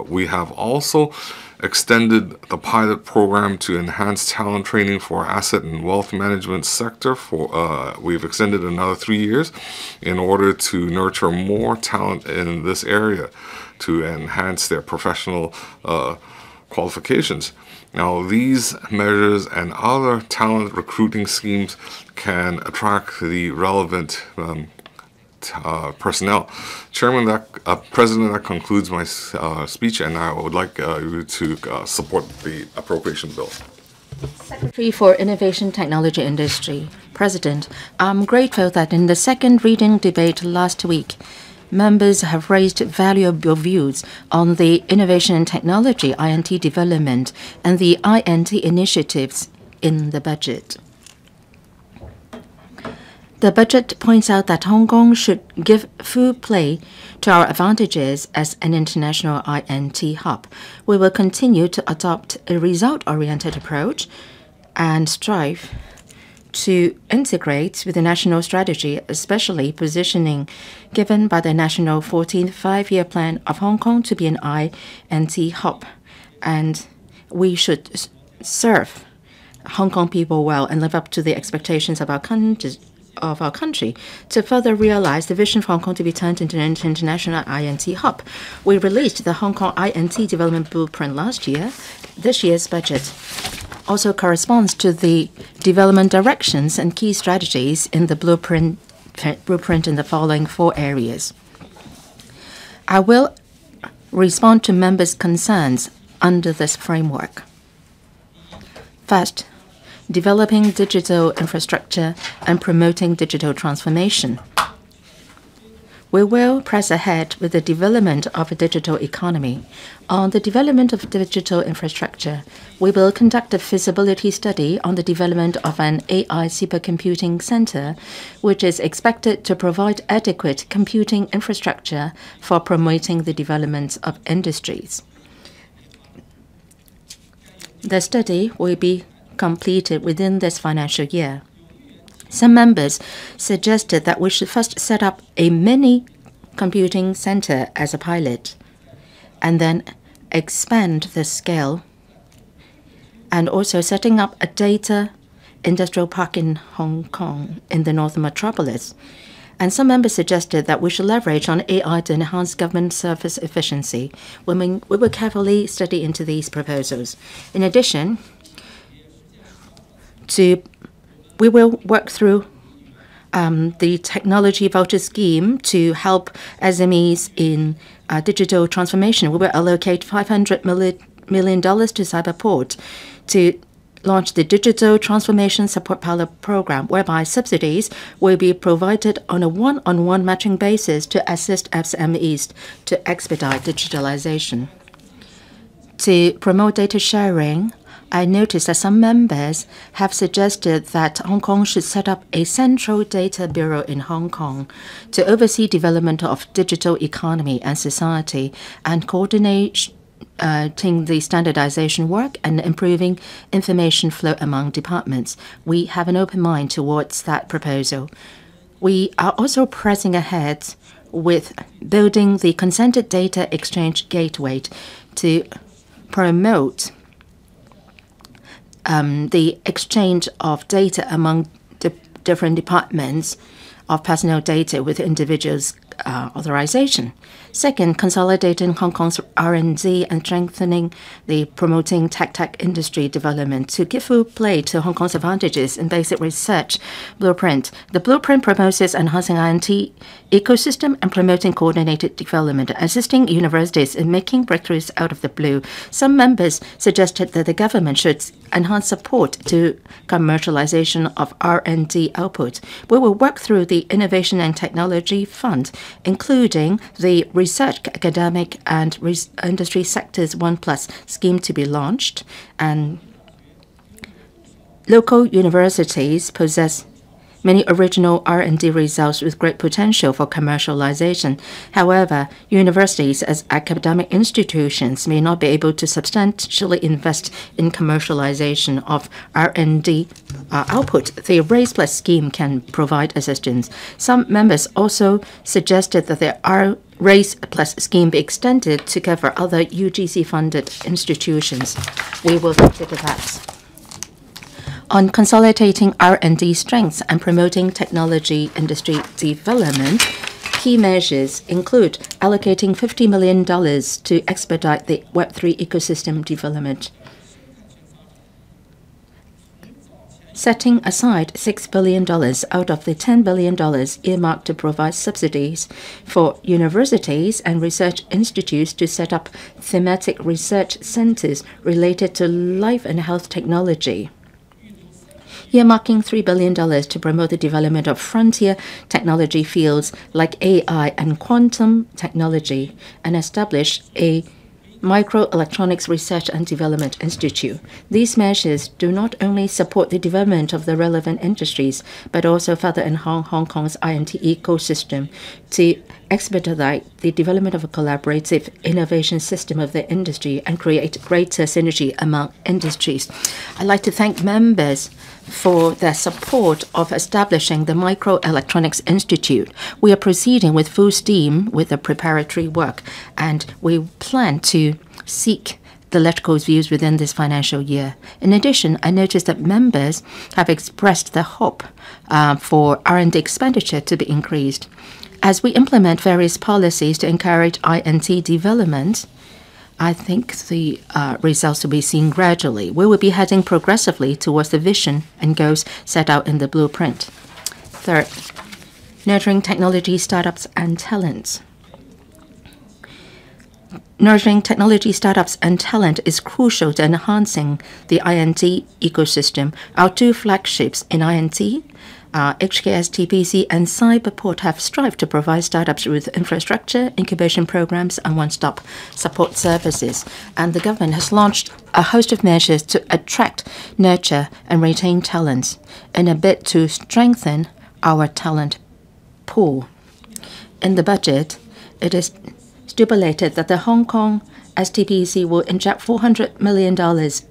Speaker 5: We have also extended the pilot program to enhance talent training for asset and wealth management sector for uh, we've extended another three years in order to nurture more talent in this area to enhance their professional uh, qualifications. Now these measures and other talent recruiting schemes can attract the relevant um, uh, personnel. Chairman, that uh, President, that concludes my uh, speech, and I would like uh, you to uh, support the appropriation bill.
Speaker 6: Secretary for Innovation Technology Industry, President, I'm grateful that in the second reading debate last week, members have raised valuable views on the innovation and technology INT development and the INT initiatives in the budget. The budget points out that Hong Kong should give full play to our advantages as an international INT hub. We will continue to adopt a result oriented approach and strive to integrate with the national strategy, especially positioning given by the national 14th five year plan of Hong Kong to be an INT hub. And we should serve Hong Kong people well and live up to the expectations of our country of our country to further realize the vision for Hong Kong to be turned into an international INT hub. We released the Hong Kong INT development blueprint last year. This year's budget also corresponds to the development directions and key strategies in the blueprint blueprint in the following four areas. I will respond to members' concerns under this framework. First, developing digital infrastructure, and promoting digital transformation. We will press ahead with the development of a digital economy. On the development of digital infrastructure, we will conduct a feasibility study on the development of an AI supercomputing center, which is expected to provide adequate computing infrastructure for promoting the development of industries. The study will be completed within this financial year. Some members suggested that we should first set up a mini computing center as a pilot and then expand the scale and also setting up a data industrial park in Hong Kong in the northern metropolis. And some members suggested that we should leverage on AI to enhance government service efficiency. We, we will carefully study into these proposals. In addition, to we will work through um, the technology voucher scheme to help SMEs in uh, digital transformation. We will allocate $500 million, to Cyberport to launch the Digital Transformation Support Pilot Program, whereby subsidies will be provided on a one-on-one -on -one matching basis to assist SMEs to expedite digitalization. To promote data sharing, I noticed that some members have suggested that Hong Kong should set up a central data bureau in Hong Kong to oversee development of digital economy and society and coordinate uh, the standardization work and improving information flow among departments. We have an open mind towards that proposal. We are also pressing ahead with building the consented data exchange gateway to promote um, the exchange of data among the different departments of personal data with individuals authorization. Second, consolidating Hong Kong's R&D and strengthening the promoting tech tech industry development to give full play to Hong Kong's advantages in basic research blueprint. The blueprint proposes enhancing R&D ecosystem and promoting coordinated development, assisting universities in making breakthroughs out of the blue. Some members suggested that the government should enhance support to commercialization of R&D output. We will work through the Innovation and Technology Fund, including the research, academic, and industry sectors One Plus scheme to be launched. And local universities possess many original R&D results with great potential for commercialization. However, universities as academic institutions may not be able to substantially invest in commercialization of R&D uh, output. The RAISE Plus scheme can provide assistance. Some members also suggested that the RAISE Plus scheme be extended to cover other UGC-funded institutions. We will consider that. On consolidating R&D strengths and promoting technology industry development, key measures include allocating $50 million to expedite the Web3 ecosystem development. Setting aside $6 billion out of the $10 billion earmarked to provide subsidies for universities and research institutes to set up thematic research centers related to life and health technology. Earmarking $3 billion to promote the development of frontier technology fields like AI and quantum technology, and establish a Microelectronics Research and Development Institute. These measures do not only support the development of the relevant industries, but also further enhance Hong Kong's R&D ecosystem to expedite the development of a collaborative innovation system of the industry and create greater synergy among industries. I'd like to thank members for their support of establishing the Microelectronics Institute. We are proceeding with full steam with the preparatory work, and we plan to seek the LegCo's views within this financial year. In addition, I noticed that members have expressed their hope uh, for R&D expenditure to be increased. As we implement various policies to encourage R&D development, I think the uh, results will be seen gradually. We will be heading progressively towards the vision and goals set out in the blueprint. Third, nurturing technology startups and talents. Nurturing technology startups and talent is crucial to enhancing the R&D ecosystem. Our two flagships in R&D, HKS TPC and Cyberport, have strived to provide startups with infrastructure, incubation programs, and one-stop support services. And the government has launched a host of measures to attract, nurture, and retain talents in a bid to strengthen our talent pool. In the budget, it is stipulated that the Hong Kong STPC will inject $400 million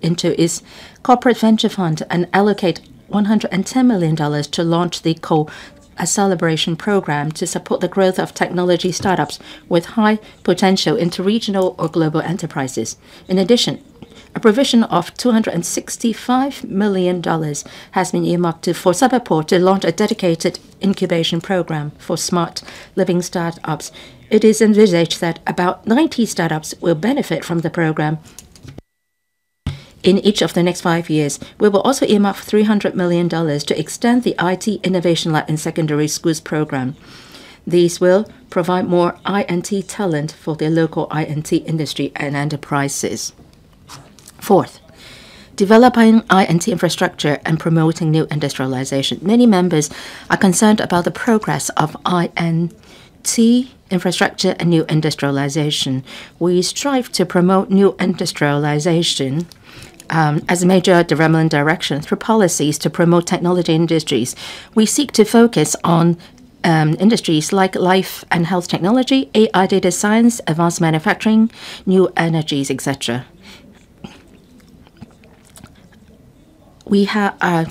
Speaker 6: into its corporate venture fund and allocate $110 million to launch the Co-Acceleration Program to support the growth of technology startups with high potential into regional or global enterprises. In addition, a provision of $265 million has been earmarked for Cyberport to launch a dedicated incubation program for smart living startups. It is envisaged that about 90 startups will benefit from the program in each of the next five years. We will also earmark $300 million to extend the IT Innovation Lab in Secondary Schools program. These will provide more R&D talent for the local R&D industry and enterprises. Fourth, developing R&D infrastructure and promoting new industrialization. Many members are concerned about the progress of R&D infrastructure and new industrialization. We strive to promote new industrialization Um, as a major development direction through policies to promote technology industries. We seek to focus on um, industries like life and health technology, AI data science, advanced manufacturing, new energies, etc. We are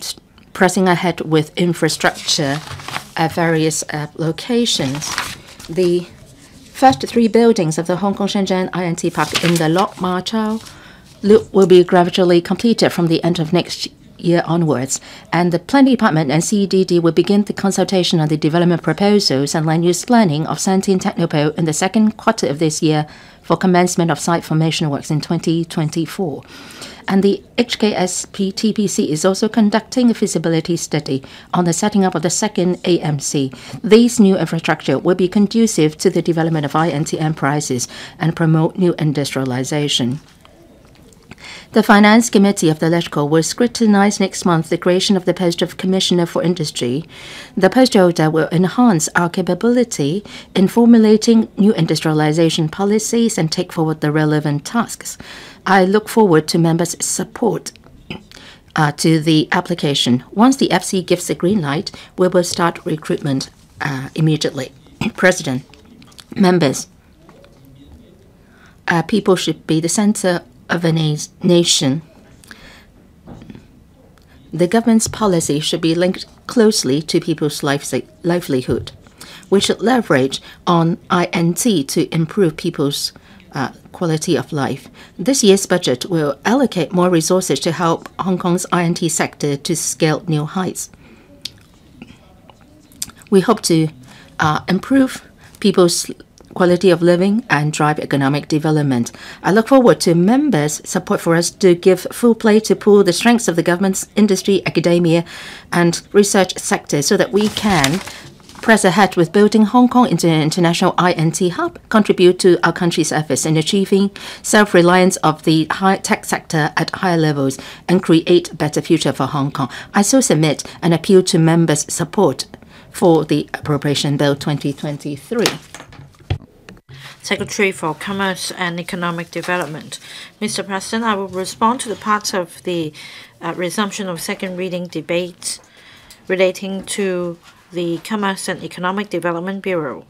Speaker 6: pressing ahead with infrastructure at various uh, locations. The first three buildings of the Hong Kong-Shenzhen R&D Park in the Lok Ma Chau loop will be gradually completed from the end of next year onwards, and the Planning Department and CEDD will begin the consultation on the development proposals and land use planning of San Tin Technopole in the second quarter of this year for commencement of site formation works in 2024. And The HKSP TPC is also conducting a feasibility study on the setting up of the second AMC. These new infrastructure will be conducive to the development of INT enterprises and promote new industrialization. The Finance Committee of the LegCo will scrutinize next month the creation of the post of Commissioner for Industry. The post holder will enhance our capability in formulating new industrialization policies and take forward the relevant tasks. I look forward to members' support uh, to the application. Once the FC gives the green light, we will start recruitment uh, immediately. President, members, uh, people should be the center of a nation. The government's policy should be linked closely to people's livelihood. We should leverage on INT to improve people's uh, quality of life. This year's budget will allocate more resources to help Hong Kong's INT sector to scale new heights. We hope to uh, improve people's quality of living and drive economic development. I look forward to members' support for us to give full play to pool the strengths of the government's industry, academia, and research sector so that we can press ahead with building Hong Kong into an international INT hub, contribute to our country's efforts in achieving self-reliance of the high-tech sector at higher levels, and create a better future for Hong Kong. I so submit an appeal to members' support for the Appropriation Bill 2023.
Speaker 1: Secretary for Commerce and Economic Development. Mr. President, I will respond to the parts of the uh, resumption of second reading debate relating to the Commerce and Economic Development Bureau.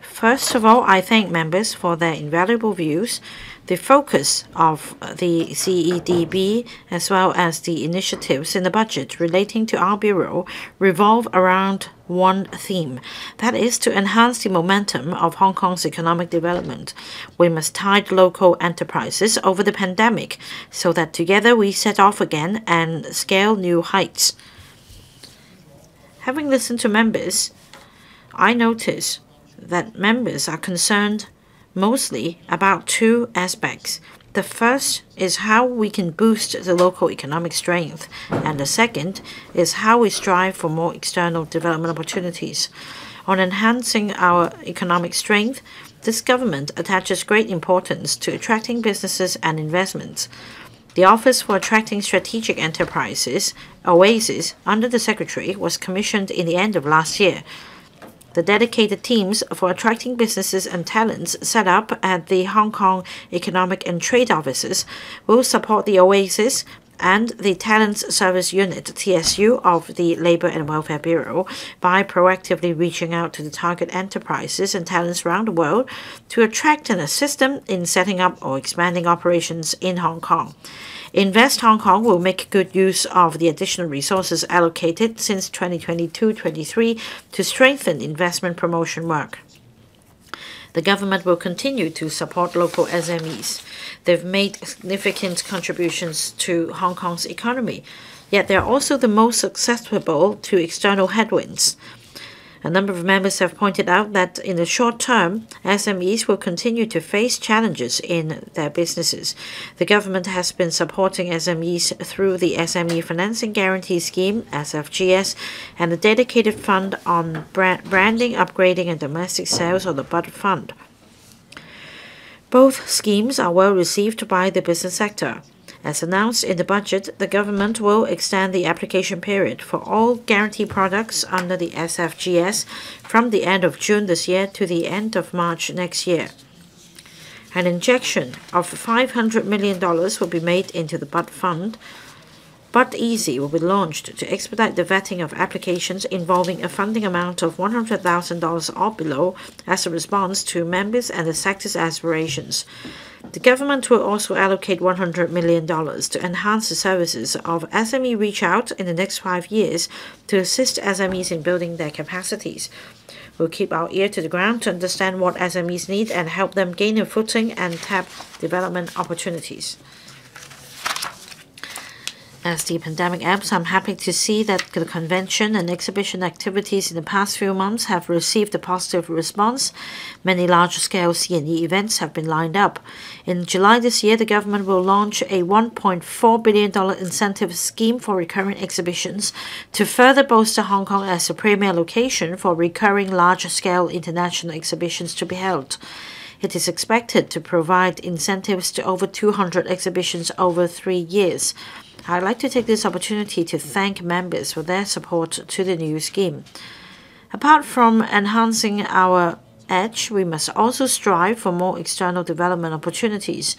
Speaker 1: First of all, I thank members for their invaluable views. The focus of the CEDB, as well as the initiatives in the budget relating to our bureau, revolve around one theme. That is to enhance the momentum of Hong Kong's economic development. We must tide local enterprises over the pandemic so that together we set off again and scale new heights. Having listened to members, I notice that members are concerned mostly about two aspects. The first is how we can boost the local economic strength, and the second is how we strive for more external development opportunities. On enhancing our economic strength, this government attaches great importance to attracting businesses and investments. The Office for Attracting Strategic Enterprises, OASIS, under the Secretary, was commissioned in the end of last year. The dedicated teams for attracting businesses and talents set up at the Hong Kong Economic and Trade Offices will support the OASIS and the Talents Service Unit, TSU, of the Labor and Welfare Bureau by proactively reaching out to the target enterprises and talents around the world to attract and assist them in setting up or expanding operations in Hong Kong. Invest Hong Kong will make good use of the additional resources allocated since 2022-23 to strengthen investment promotion work. The government will continue to support local SMEs. They've made significant contributions to Hong Kong's economy, yet they're also the most susceptible to external headwinds. A number of members have pointed out that in the short term, SMEs will continue to face challenges in their businesses. The government has been supporting SMEs through the SME Financing Guarantee Scheme, SFGS, and the dedicated fund on branding, upgrading, and domestic sales, or the BUD Fund. Both schemes are well-received by the business sector. As announced in the budget, the government will extend the application period for all guarantee products under the SFGS from the end of June this year to the end of March next year. An injection of 500 million dollars will be made into the BUD Fund. BUD Easy will be launched to expedite the vetting of applications involving a funding amount of 100,000 dollars or below as a response to members and the sector's aspirations. The government will also allocate 100 million dollars to enhance the services of SME Reach Out in the next five years to assist SMEs in building their capacities. We'll keep our ear to the ground to understand what SMEs need and help them gain a footing and tap development opportunities. As the pandemic ebbs, I'm happy to see that the convention and exhibition activities in the past few months have received a positive response. Many large-scale C&E events have been lined up. In July this year, the government will launch a $1.4 billion incentive scheme for recurring exhibitions to further bolster Hong Kong as a premier location for recurring large-scale international exhibitions to be held. It is expected to provide incentives to over 200 exhibitions over three years. I'd like to take this opportunity to thank members for their support to the new scheme. Apart from enhancing our edge, we must also strive for more external development opportunities.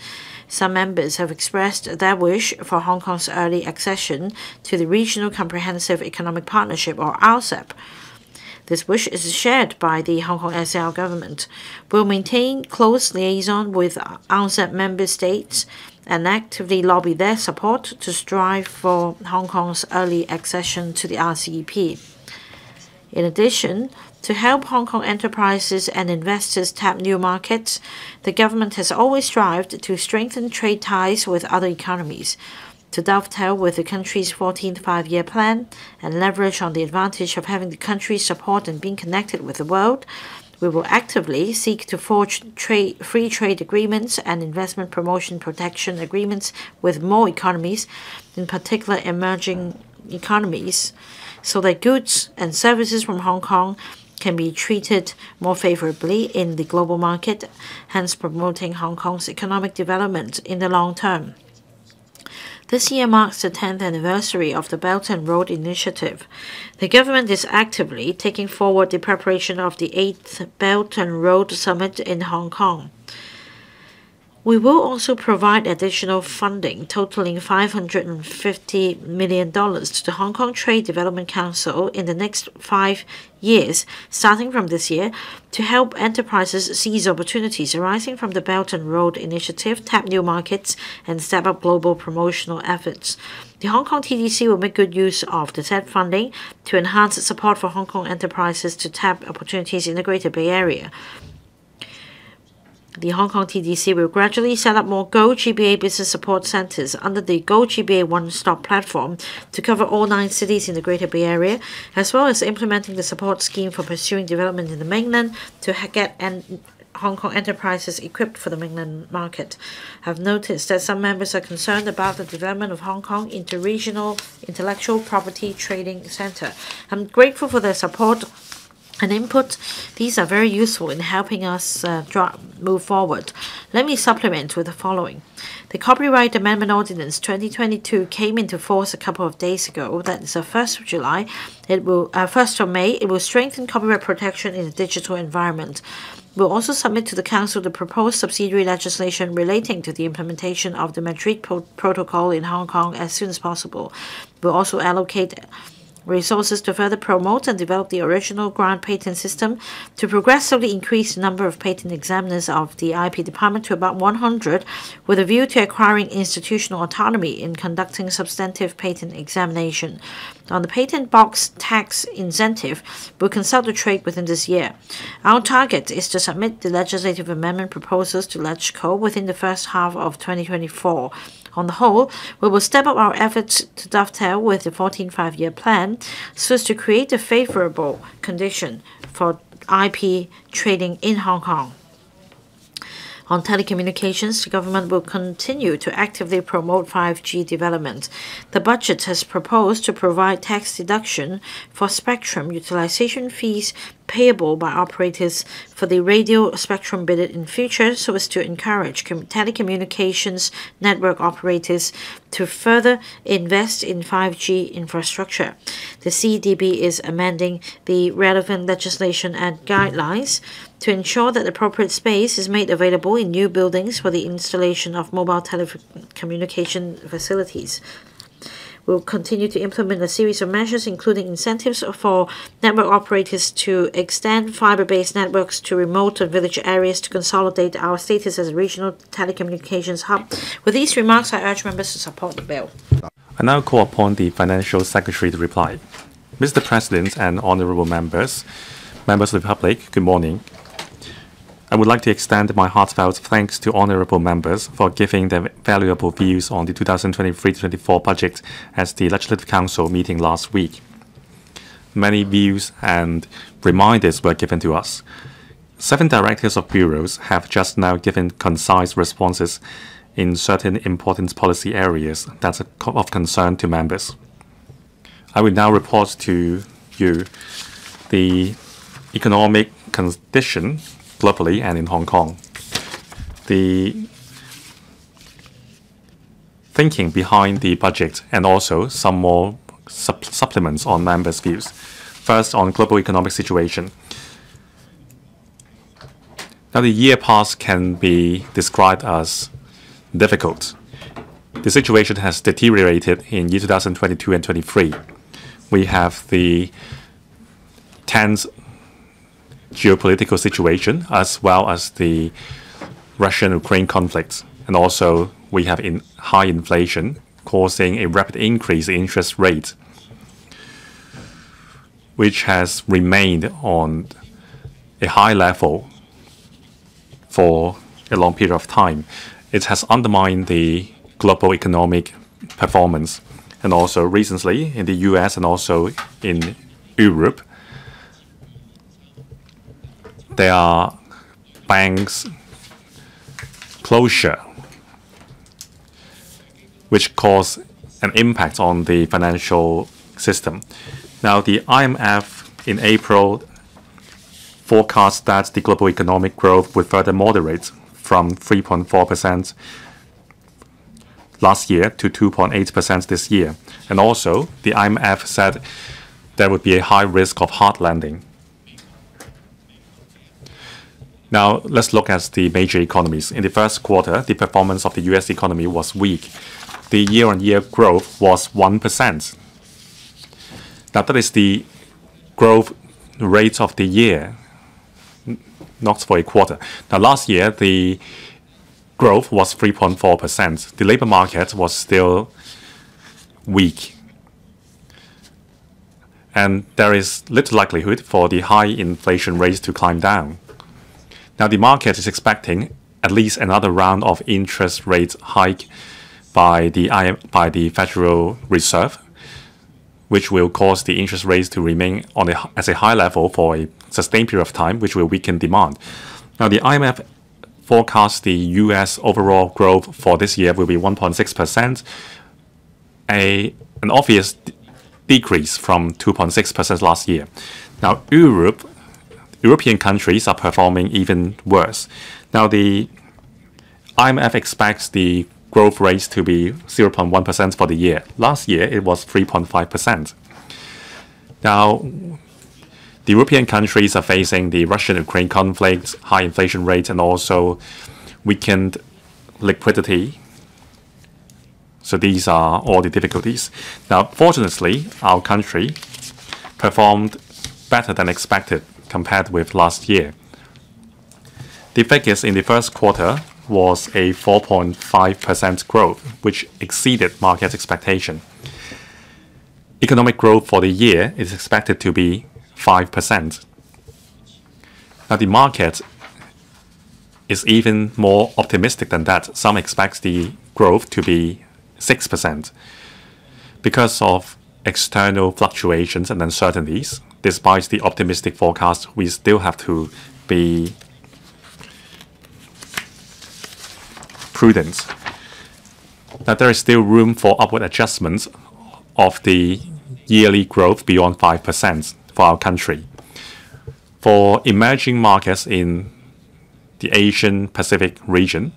Speaker 1: Some members have expressed their wish for Hong Kong's early accession to the Regional Comprehensive Economic Partnership, or RCEP. This wish is shared by the Hong Kong SAR government. We'll maintain close liaison with RCEP member states and actively lobby their support to strive for Hong Kong's early accession to the RCEP. In addition, to help Hong Kong enterprises and investors tap new markets, the government has always strived to strengthen trade ties with other economies. To dovetail with the country's 14th five-year plan and leverage on the advantage of having the country's support and being connected with the world, we will actively seek to forge trade, free trade agreements and investment promotion protection agreements with more economies, in particular emerging economies, so that goods and services from Hong Kong can be treated more favorably in the global market, hence promoting Hong Kong's economic development in the long term. This year marks the 10th anniversary of the Belt and Road Initiative. The government is actively taking forward the preparation of the 8th Belt and Road Summit in Hong Kong. We will also provide additional funding totaling $550 million to the Hong Kong Trade Development Council in the next five years, starting from this year, to help enterprises seize opportunities arising from the Belt and Road Initiative, tap new markets, and step up global promotional efforts. The Hong Kong TDC will make good use of the said funding to enhance support for Hong Kong enterprises to tap opportunities in the Greater Bay Area. The Hong Kong TDC will gradually set up more Go GBA business support centers under the Go GBA One Stop platform to cover all nine cities in the Greater Bay Area, as well as implementing the support scheme for pursuing development in the mainland to get and Hong Kong enterprises equipped for the mainland market. I've noticed that some members are concerned about the development of Hong Kong into regional intellectual property trading center. I'm grateful for their support and input. These are very useful in helping us uh, move forward. Let me supplement with the following. The Copyright Amendment Ordinance 2022 came into force a couple of days ago. That is the 1st of July. It will, uh, 1st of May. It will strengthen copyright protection in the digital environment. We'll also submit to the Council the proposed subsidiary legislation relating to the implementation of the Madrid Pro Protocol in Hong Kong as soon as possible. We'll also allocate resources to further promote and develop the original grant patent system, to progressively increase the number of patent examiners of the IP department to about 100, with a view to acquiring institutional autonomy in conducting substantive patent examination. On the patent box tax incentive, we'll consult the trade within this year. Our target is to submit the legislative amendment proposals to LegCo within the first half of 2024. On the whole, we will step up our efforts to dovetail with the 14th five-year plan so as to create a favorable condition for IP trading in Hong Kong. On telecommunications, the government will continue to actively promote 5G development. The budget has proposed to provide tax deduction for spectrum utilization fees payable by operators for the radio spectrum bidded in future so as to encourage telecommunications network operators to further invest in 5G infrastructure. The CDB is amending the relevant legislation and guidelines to ensure that appropriate space is made available in new buildings for the installation of mobile telecommunication facilities. We'll continue to implement a series of measures, including incentives for network operators to extend fiber-based networks to remote and village areas to consolidate our status as a regional telecommunications hub. With these remarks, I urge members to support the bill.
Speaker 2: I now call upon the Financial Secretary to reply. Mr. President and honorable members, members of the public, good morning. I would like to extend my heartfelt thanks to honorable members for giving their valuable views on the 2023-24 budget at the Legislative Council meeting last week. Many views and reminders were given to us. Seven directors of bureaus have just now given concise responses in certain important policy areas that are of concern to members. I will now report to you the economic condition globally and in Hong Kong. The thinking behind the budget and also some more sup supplements on members' views. First, on global economic situation. Now, the year past can be described as difficult. The situation has deteriorated in year 2022 and 23. We have the tense geopolitical situation as well as the Russian-Ukraine conflict. And also we have in high inflation causing a rapid increase in interest rate, which has remained on a high level for a long period of time. It has undermined the global economic performance. And also recently in the US and also in Europe, there are banks closure, which cause an impact on the financial system. Now, the IMF in April forecast that the global economic growth would further moderate from 3.4% last year to 2.8% this year. And also, the IMF said there would be a high risk of hard landing. Now, let's look at the major economies. In the first quarter, the performance of the US economy was weak. The year-on-year growth was 1%. Now, that is the growth rate of the year, not for a quarter. Now, last year, the growth was 3.4%. The labor market was still weak. And there is little likelihood for the high inflation rates to climb down. Now, the market is expecting at least another round of interest rate hike by the by the Federal Reserve, which will cause the interest rates to remain on a, at a high level for a sustained period of time, which will weaken demand. Now, the IMF forecasts the U.S. overall growth for this year will be 1.6%, a an obvious decrease from 2.6% last year. Now, Europe European countries are performing even worse. Now, the IMF expects the growth rates to be 0.1% for the year. Last year, it was 3.5%. Now, the European countries are facing the Russian-Ukraine conflict, high inflation rate, and also weakened liquidity. So these are all the difficulties. Now, fortunately, our country performed better than expected compared with last year. The figures in the first quarter was a 4.5% growth, which exceeded market expectation. Economic growth for the year is expected to be 5%. Now, the market is even more optimistic than that. Some expect the growth to be 6%. Because of external fluctuations and uncertainties, despite the optimistic forecast, we still have to be prudent. That there is still room for upward adjustments of the yearly growth beyond 5% for our country. For emerging markets in the Asian Pacific region,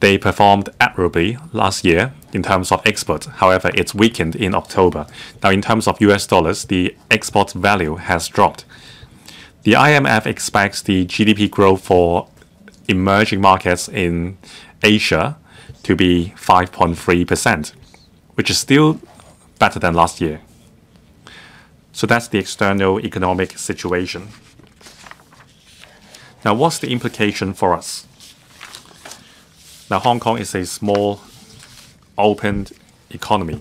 Speaker 2: they performed admirably last year in terms of exports. However, it's weakened in October. Now, in terms of US dollars, the export value has dropped. The IMF expects the GDP growth for emerging markets in Asia to be 5.3%, which is still better than last year. So that's the external economic situation. Now, what's the implication for us? Now, Hong Kong is a small open economy,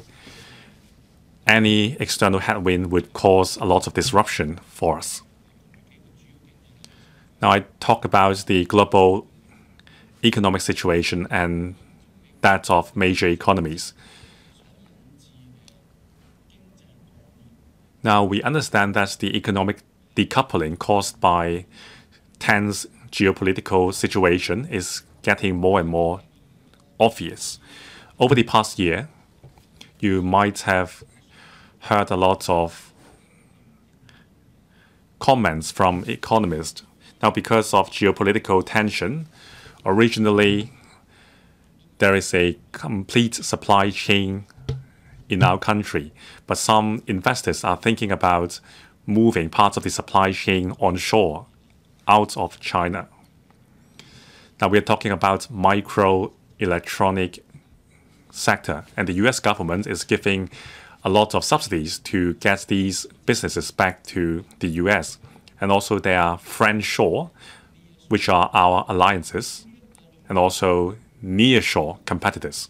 Speaker 2: any external headwind would cause a lot of disruption for us. Now, I talk about the global economic situation and that of major economies. Now, we understand that the economic decoupling caused by tense geopolitical situation is getting more and more obvious. Over the past year, you might have heard a lot of comments from economists. Now, because of geopolitical tension, originally there is a complete supply chain in our country, but some investors are thinking about moving parts of the supply chain onshore out of China. Now we're talking about microelectronic sector, and the U.S. government is giving a lot of subsidies to get these businesses back to the U.S. And also there are friendshore, which are our alliances, and also nearshore competitors.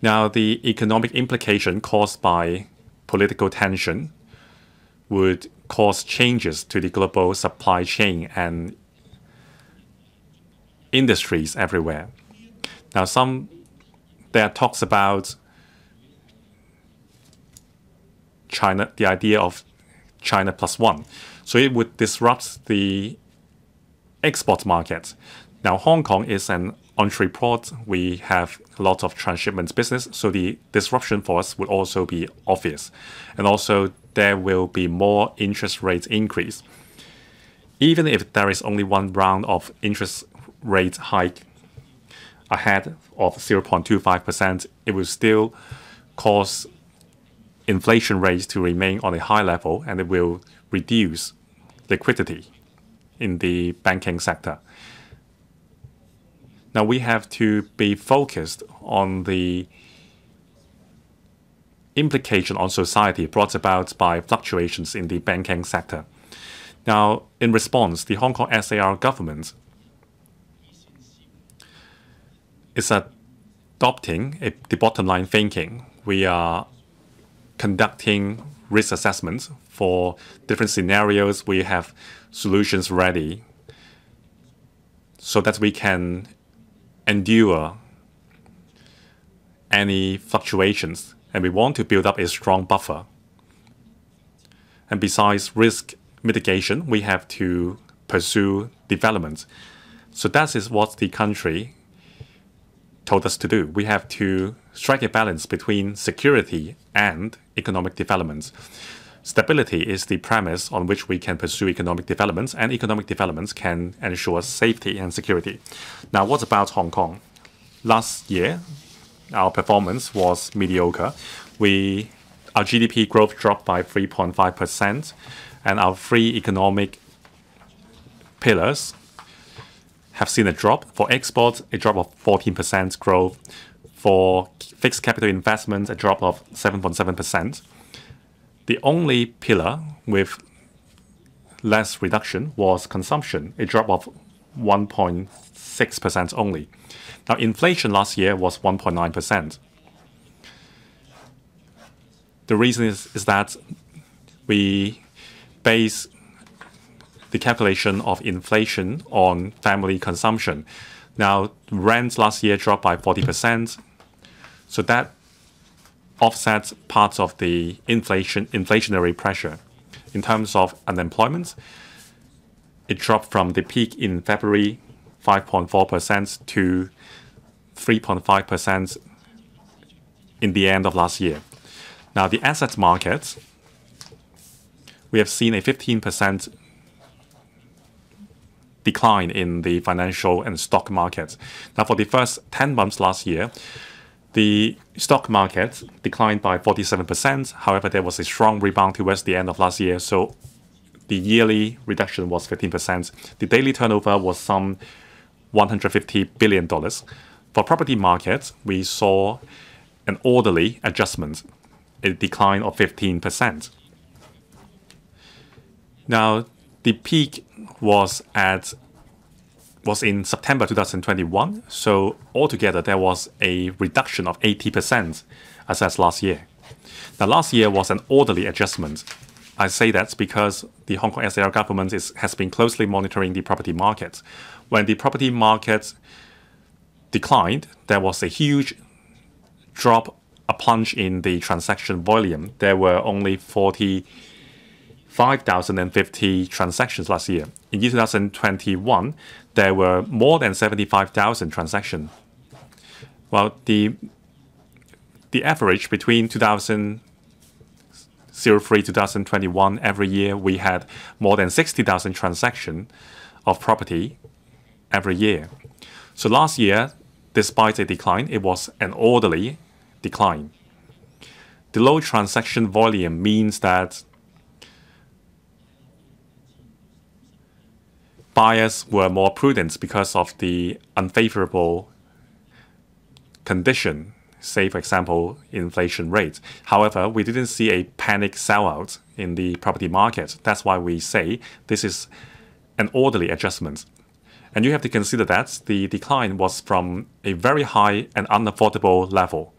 Speaker 2: Now, the economic implication caused by political tension would cause changes to the global supply chain and industries everywhere. Now, some there talks about China, the idea of China plus one. So it would disrupt the export market. Now, Hong Kong is an entrepôt. We have a lot of transshipment business, so the disruption for us would also be obvious. And also, there will be more interest rate increase. Even if there is only one round of interest rate hike ahead of 0.25%, it will still cause inflation rates to remain on a high level and it will reduce liquidity in the banking sector. Now we have to be focused on the implication on society brought about by fluctuations in the banking sector. Now, in response, the Hong Kong SAR government is adopting a, the bottom line thinking. We are conducting risk assessments for different scenarios. We have solutions ready so that we can endure any fluctuations. And we want to build up a strong buffer. And besides risk mitigation, we have to pursue development. So that is what the country told us to do. We have to strike a balance between security and economic development. Stability is the premise on which we can pursue economic developments, and economic developments can ensure safety and security. Now, what about Hong Kong? Last year, our performance was mediocre. We our GDP growth dropped by 3.5%, and our three economic pillars have seen a drop. For exports, a drop of 14% growth. For fixed capital investments, a drop of 7.7%. The only pillar with less reduction was consumption, a drop of 1.6% only. Now, inflation last year was 1.9%. The reason is, is that we base the calculation of inflation on family consumption. Now, rents last year dropped by 40%, so that offsets parts of the inflation inflationary pressure. In terms of unemployment, it dropped from the peak in February 5.4% to 3.5% in the end of last year. Now, the asset market, we have seen a 15% decline in the financial and stock markets. Now, for the first 10 months last year, the stock market declined by 47%. However, there was a strong rebound towards the end of last year, so the yearly reduction was 15%. The daily turnover was some $150 billion. For property markets, we saw an orderly adjustment, a decline of 15%. Now, the peak was at was in September 2021. So altogether, there was a reduction of 80% as last year. Now, last year was an orderly adjustment. I say that because the Hong Kong SAR government is, has been closely monitoring the property market. When the property market declined, there was a huge drop, a plunge in the transaction volume. There were only 45,050 transactions last year. In 2021, there were more than 75,000 transactions. Well, the the average between 2003 2021 every year we had more than 60,000 transactions of property every year. So last year, despite a decline, it was an orderly decline. The low transaction volume means that buyers were more prudent because of the unfavorable condition, say, for example, inflation rate. However, we didn't see a panic sellout in the property market. That's why we say this is an orderly adjustment. And you have to consider that the decline was from a very high and unaffordable level.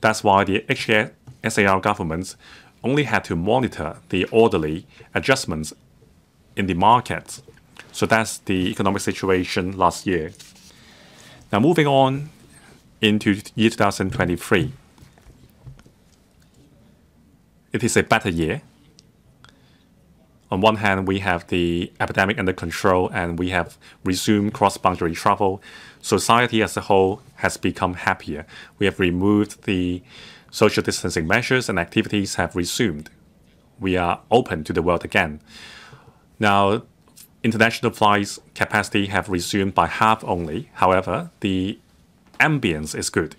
Speaker 2: That's why the HK SAR government only had to monitor the orderly adjustments in the market. So that's the economic situation last year. Now, moving on into year 2023. It is a better year. On one hand, we have the epidemic under control and we have resumed cross-boundary travel. Society as a whole has become happier. We have removed the social distancing measures and activities have resumed. We are open to the world again. Now, international flights capacity have resumed by half only. However, the ambience is good.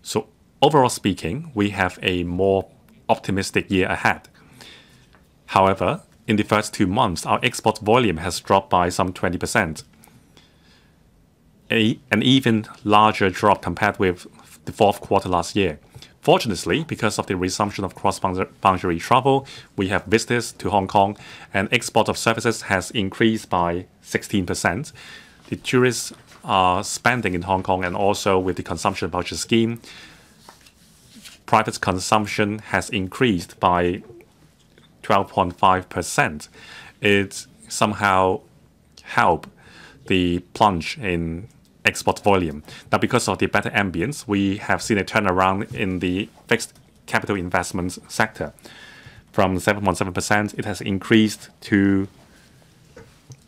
Speaker 2: So overall speaking, we have a more optimistic year ahead. However, in the first two months, our export volume has dropped by some 20%. A, an even larger drop compared with the fourth quarter last year. Fortunately, because of the resumption of cross-boundary travel, we have visitors to Hong Kong and export of services has increased by 16% the tourists are spending in Hong Kong and also with the consumption voucher scheme, private consumption has increased by 12.5%. It somehow helped the plunge in export volume. Now, because of the better ambience, we have seen a turnaround in the fixed capital investment sector. From 7.7%, it has increased to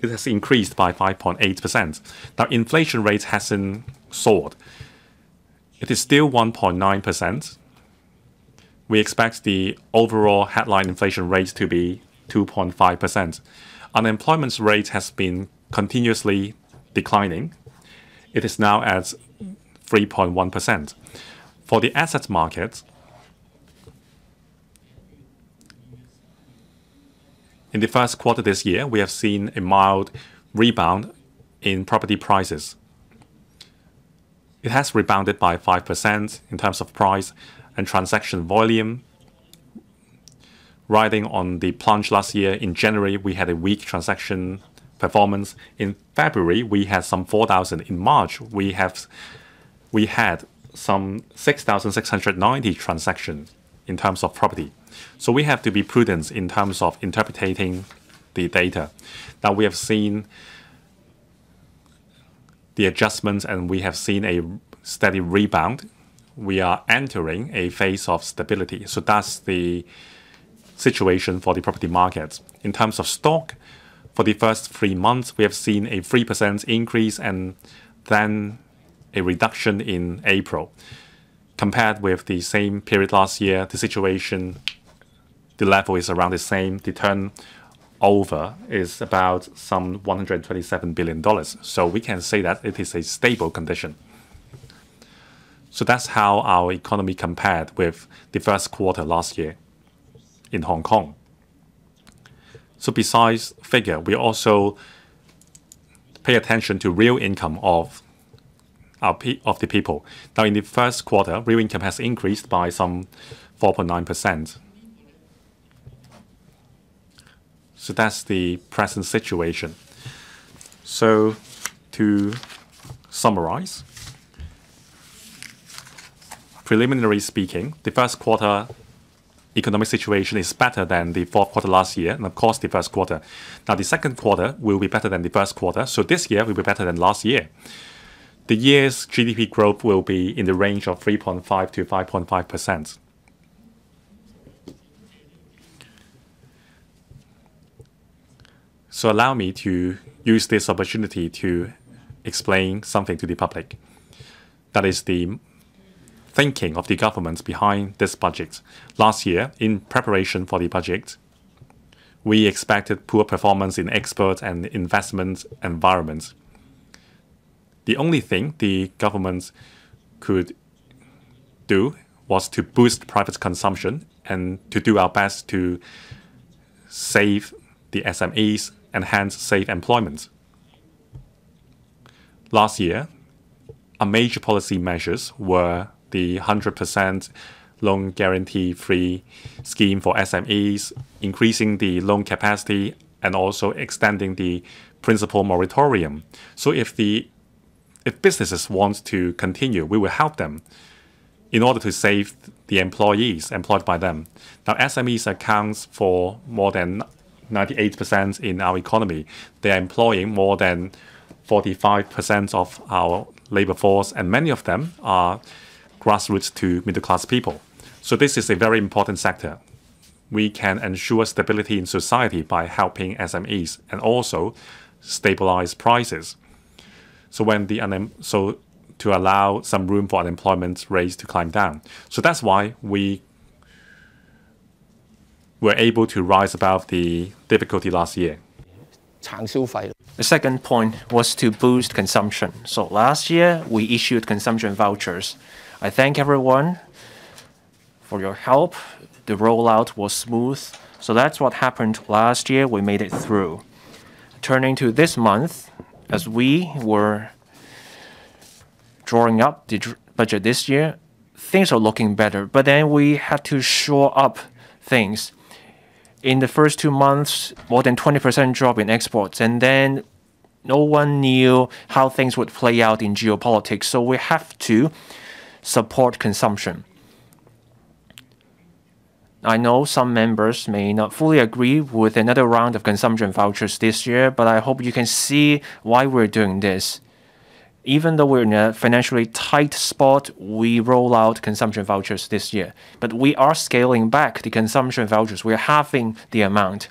Speaker 2: it has increased by 5.8%. Now, inflation rate hasn't soared. It is still 1.9%. We expect the overall headline inflation rate to be 2.5%. Unemployment rate has been continuously declining. It is now at 3.1%. For the asset market, In the first quarter this year, we have seen a mild rebound in property prices. It has rebounded by 5% in terms of price and transaction volume. Riding on the plunge last year, in January, we had a weak transaction performance. In February, we had some 4,000. In March, we have we had some 6,690 transactions in terms of property. So we have to be prudent in terms of interpreting the data. Now we have seen the adjustments and we have seen a steady rebound. We are entering a phase of stability. So that's the situation for the property markets. In terms of stock, for the first three months, we have seen a 3% increase and then a reduction in April. Compared with the same period last year, the situation the level is around the same. The turnover is about some $127 billion. So we can say that it is a stable condition. So that's how our economy compared with the first quarter last year in Hong Kong. So besides figure, we also pay attention to real income of our of the people. Now in the first quarter, real income has increased by some 4.9%. So that's the present situation. So to summarize, preliminary speaking, the first quarter economic situation is better than the fourth quarter last year, and of course the first quarter. Now the second quarter will be better than the first quarter, so this year will be better than last year. The year's GDP growth will be in the range of 3.5 to 5.5 percent. So allow me to use this opportunity to explain something to the public. That is the thinking of the government behind this budget. Last year, in preparation for the budget, we expected poor performance in export and investment environments. The only thing the government could do was to boost private consumption and to do our best to save the SMEs, and enhance safe employment. Last year, our major policy measures were the 100% loan guarantee free scheme for SMEs, increasing the loan capacity, and also extending the principal moratorium. So if the if businesses want to continue, we will help them in order to save the employees employed by them. Now, SMEs accounts for more than 98% in our economy. They are employing more than 45% of our labor force, and many of them are grassroots to middle class people. So this is a very important sector. We can ensure stability in society by helping SMEs and also stabilize prices. So when the so to allow some room for unemployment rates to climb down. So that's why we were able to rise above the difficulty last year.
Speaker 3: The second point was to boost consumption. So last year we issued consumption vouchers. I thank everyone for your help. The rollout was smooth. So that's what happened last year. We made it through. Turning to this month, as we were drawing up the budget this year, things are looking better. But then we had to shore up things. In the first two months, more than 20% drop in exports, and then no one knew how things would play out in geopolitics. So we have to support consumption. I know some members may not fully agree with another round of consumption vouchers this year, but I hope you can see why we're doing this. Even though we're in a financially tight spot, we roll out consumption vouchers this year. But we are scaling back the consumption vouchers. We're halving the amount.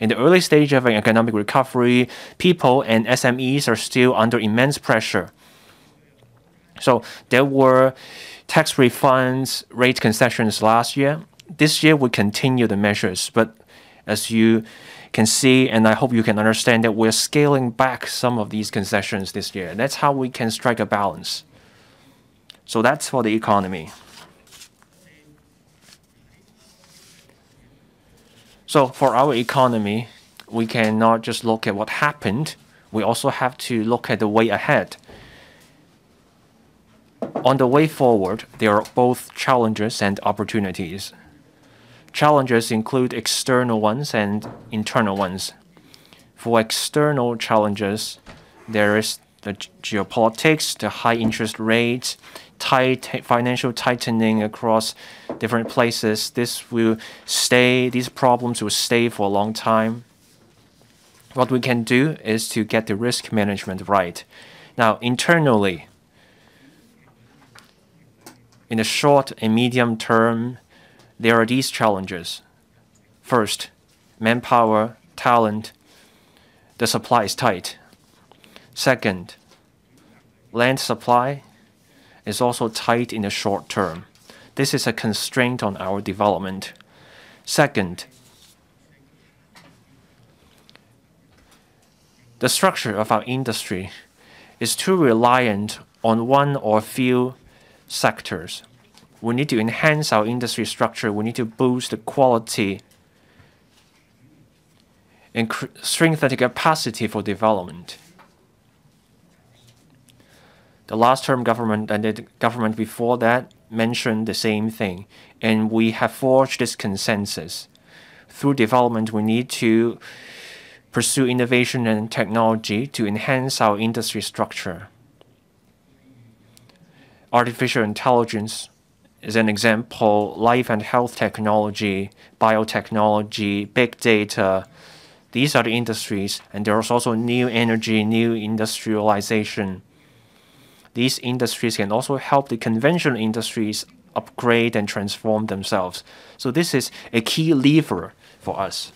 Speaker 3: In the early stage of an economic recovery, people and SMEs are still under immense pressure. So there were tax refunds, rate concessions last year. This year we continue the measures, but as you can see, and I hope you can understand that we're scaling back some of these concessions this year. That's how we can strike a balance. So that's for the economy. So for our economy, we cannot just look at what happened. We also have to look at the way ahead. On the way forward, there are both challenges and opportunities. Challenges include external ones and internal ones. For external challenges, there is the geopolitics, the high interest rates, tight financial tightening across different places. This will stay, these problems will stay for a long time. What we can do is to get the risk management right. Now, internally, in the short and medium term, there are these challenges. First, manpower, talent, the supply is tight. Second, land supply is also tight in the short term. This is a constraint on our development. Second, the structure of our industry is too reliant on one or few sectors. We need to enhance our industry structure. We need to boost the quality and strengthen the capacity for development. The last term government and the government before that mentioned the same thing, and we have forged this consensus. Through development, we need to pursue innovation and technology to enhance our industry structure artificial intelligence is an example, life and health technology, biotechnology, big data, these are the industries, and there's also new energy, new industrialization. These industries can also help the conventional industries upgrade and transform themselves. So this is a key lever for us.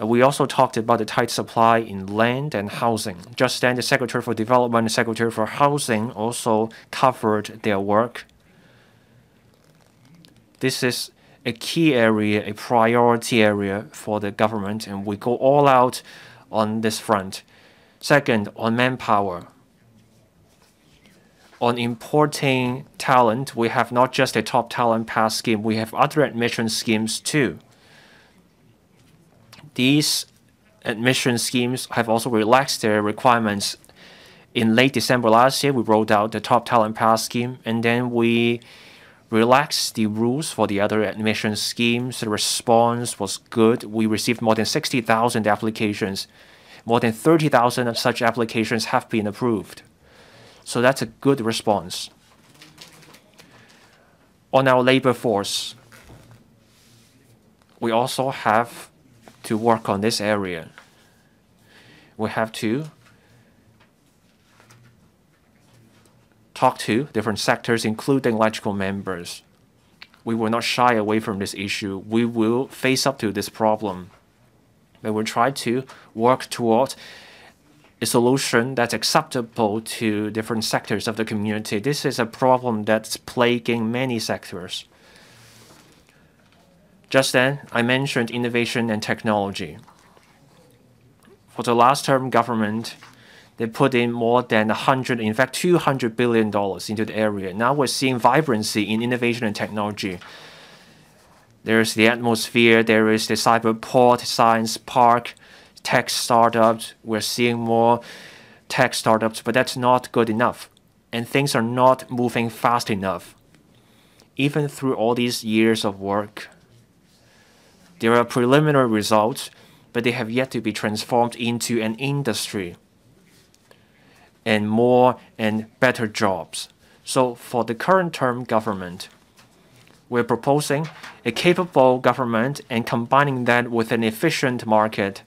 Speaker 3: Uh, we also talked about the tight supply in land and housing. Just then, the Secretary for Development and Secretary for Housing also covered their work. This is a key area, a priority area for the government, and we go all out on this front. Second, on manpower. On importing talent, we have not just a top talent pass scheme, we have other admission schemes too. These admission schemes have also relaxed their requirements. In late December last year, we rolled out the top talent pass scheme, and then we relaxed the rules for the other admission schemes. The response was good. We received more than 60,000 applications. More than 30,000 of such applications have been approved. So that's a good response. On our labor force, we also have to work on this area. We have to talk to different sectors, including electrical members. We will not shy away from this issue. We will face up to this problem. We will try to work toward a solution that's acceptable to different sectors of the community. This is a problem that's plaguing many sectors. Just then, I mentioned innovation and technology. For the last term government, they put in more than 100, in fact, 200 billion dollars into the area. Now we're seeing vibrancy in innovation and technology. There's the atmosphere, there is the cyberport, science park, tech startups. We're seeing more tech startups, but that's not good enough. And things are not moving fast enough. Even through all these years of work, there are preliminary results, but they have yet to be transformed into an industry and more and better jobs. So for the current term government, we're proposing a capable government and combining that with an efficient market.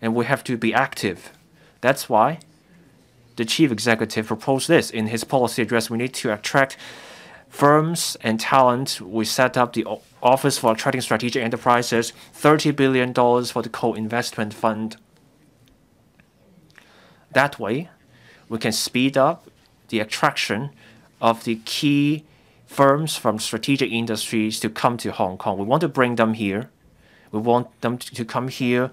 Speaker 3: And we have to be active. That's why the chief executive proposed this in his policy address. We need to attract firms and talent. We set up the Office for Attracting Strategic Enterprises, $30 billion for the co-investment fund. That way, we can speed up the attraction of the key firms from strategic industries to come to Hong Kong. We want to bring them here. We want them to come here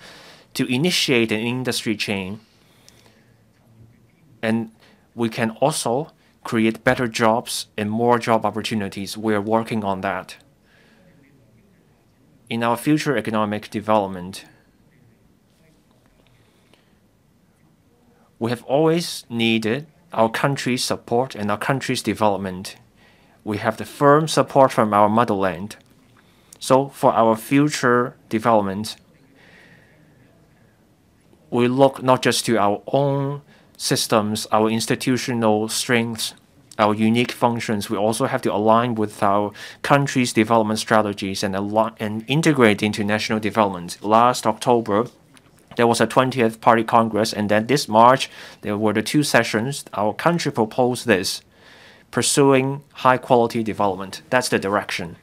Speaker 3: to initiate an industry chain. And we can also create better jobs and more job opportunities. We're working on that. In our future economic development, we have always needed our country's support and our country's development. We have the firm support from our motherland. So for our future development, we look not just to our own systems, our institutional strengths, our unique functions. We also have to align with our country's development strategies and, and integrate into national development. Last October, there was a 20th Party Congress, and then this March, there were the two sessions. Our country proposed this, pursuing high quality development. That's the direction.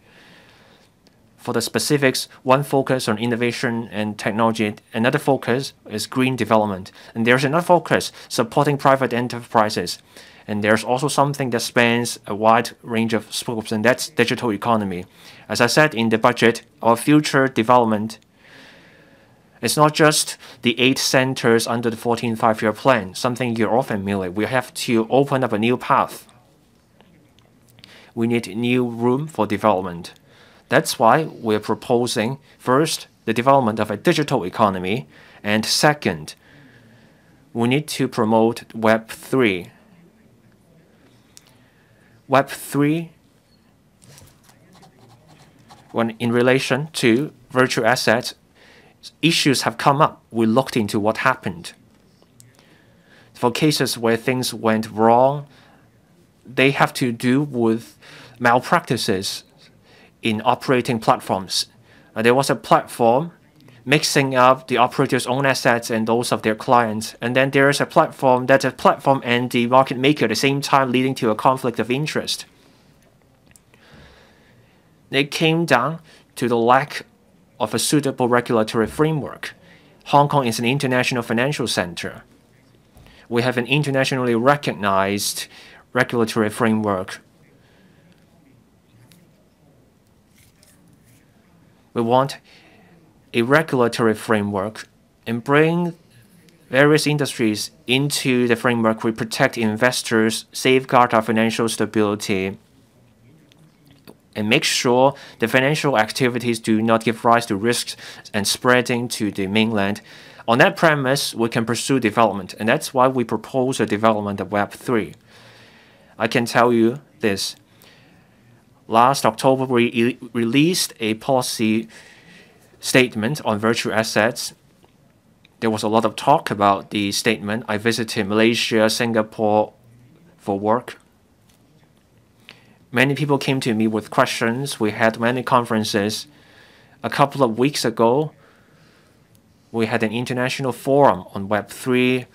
Speaker 3: For the specifics, one focus on innovation and technology, another focus is green development, and there's another focus supporting private enterprises. And there's also something that spans a wide range of scopes, and that's digital economy. As I said in the budget, our future development it's not just the eight centers under the 14th five-year plan, something you're all familiar. We have to open up a new path. We need new room for development. That's why we're proposing, first, the development of a digital economy, and second, we need to promote Web3. Web3, when in relation to virtual assets, issues have come up, we looked into what happened. For cases where things went wrong, they have to do with malpractices in operating platforms. Uh, there was a platform mixing up the operator's own assets and those of their clients. And then there is a platform that's a platform and the market maker at the same time, leading to a conflict of interest. It came down to the lack of a suitable regulatory framework. Hong Kong is an international financial center. We have an internationally recognized regulatory framework. We want a regulatory framework and bring various industries into the framework. We protect investors, safeguard our financial stability, and make sure the financial activities do not give rise to risks and spreading to the mainland. On that premise, we can pursue development, and that's why we propose a development of Web3. I can tell you this. Last October, we released a policy statement on virtual assets. There was a lot of talk about the statement. I visited Malaysia, Singapore for work. Many people came to me with questions. We had many conferences. A couple of weeks ago, we had an international forum on Web3.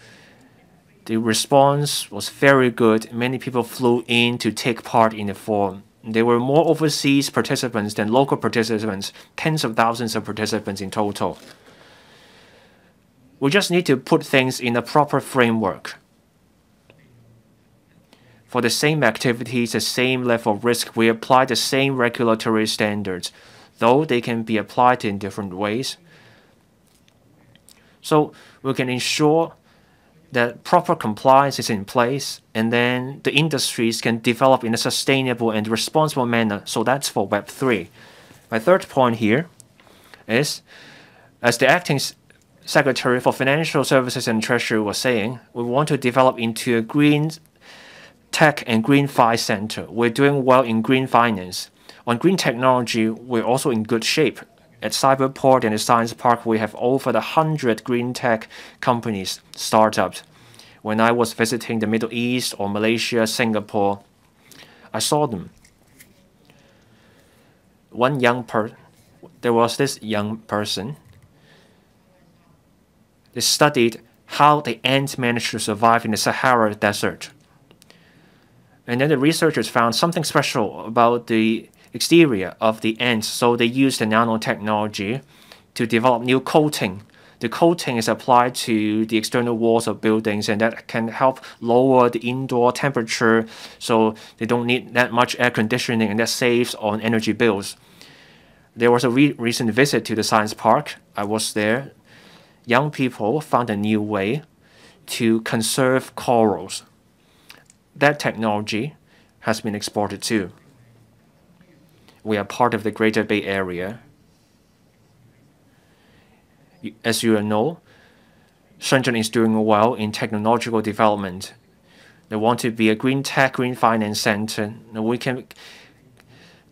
Speaker 3: The response was very good. Many people flew in to take part in the forum. There were more overseas participants than local participants, tens of thousands of participants in total. We just need to put things in a proper framework. For the same activities, the same level of risk, we apply the same regulatory standards, though they can be applied in different ways. So we can ensure that proper compliance is in place, and then the industries can develop in a sustainable and responsible manner. So that's for Web3. My third point here is, as the acting Secretary for Financial Services and Treasury was saying, we want to develop into a green tech and green fi center. We're doing well in green finance. On green technology, we're also in good shape. At Cyberport and the Science Park, we have over the 100 green tech companies, startups. When I was visiting the Middle East or Malaysia, Singapore, I saw them. One young per there was this young person. They studied how the ants managed to survive in the Sahara Desert. And then the researchers found something special about the exterior of the ants, so they used the nanotechnology to develop new coating. The coating is applied to the external walls of buildings, and that can help lower the indoor temperature, so they don't need that much air conditioning, and that saves on energy bills. There was a re recent visit to the science park. I was there. Young people found a new way to conserve corals. That technology has been exported too. We are part of the Greater Bay Area. As you know, Shenzhen is doing well in technological development. They want to be a green tech, green finance center. We can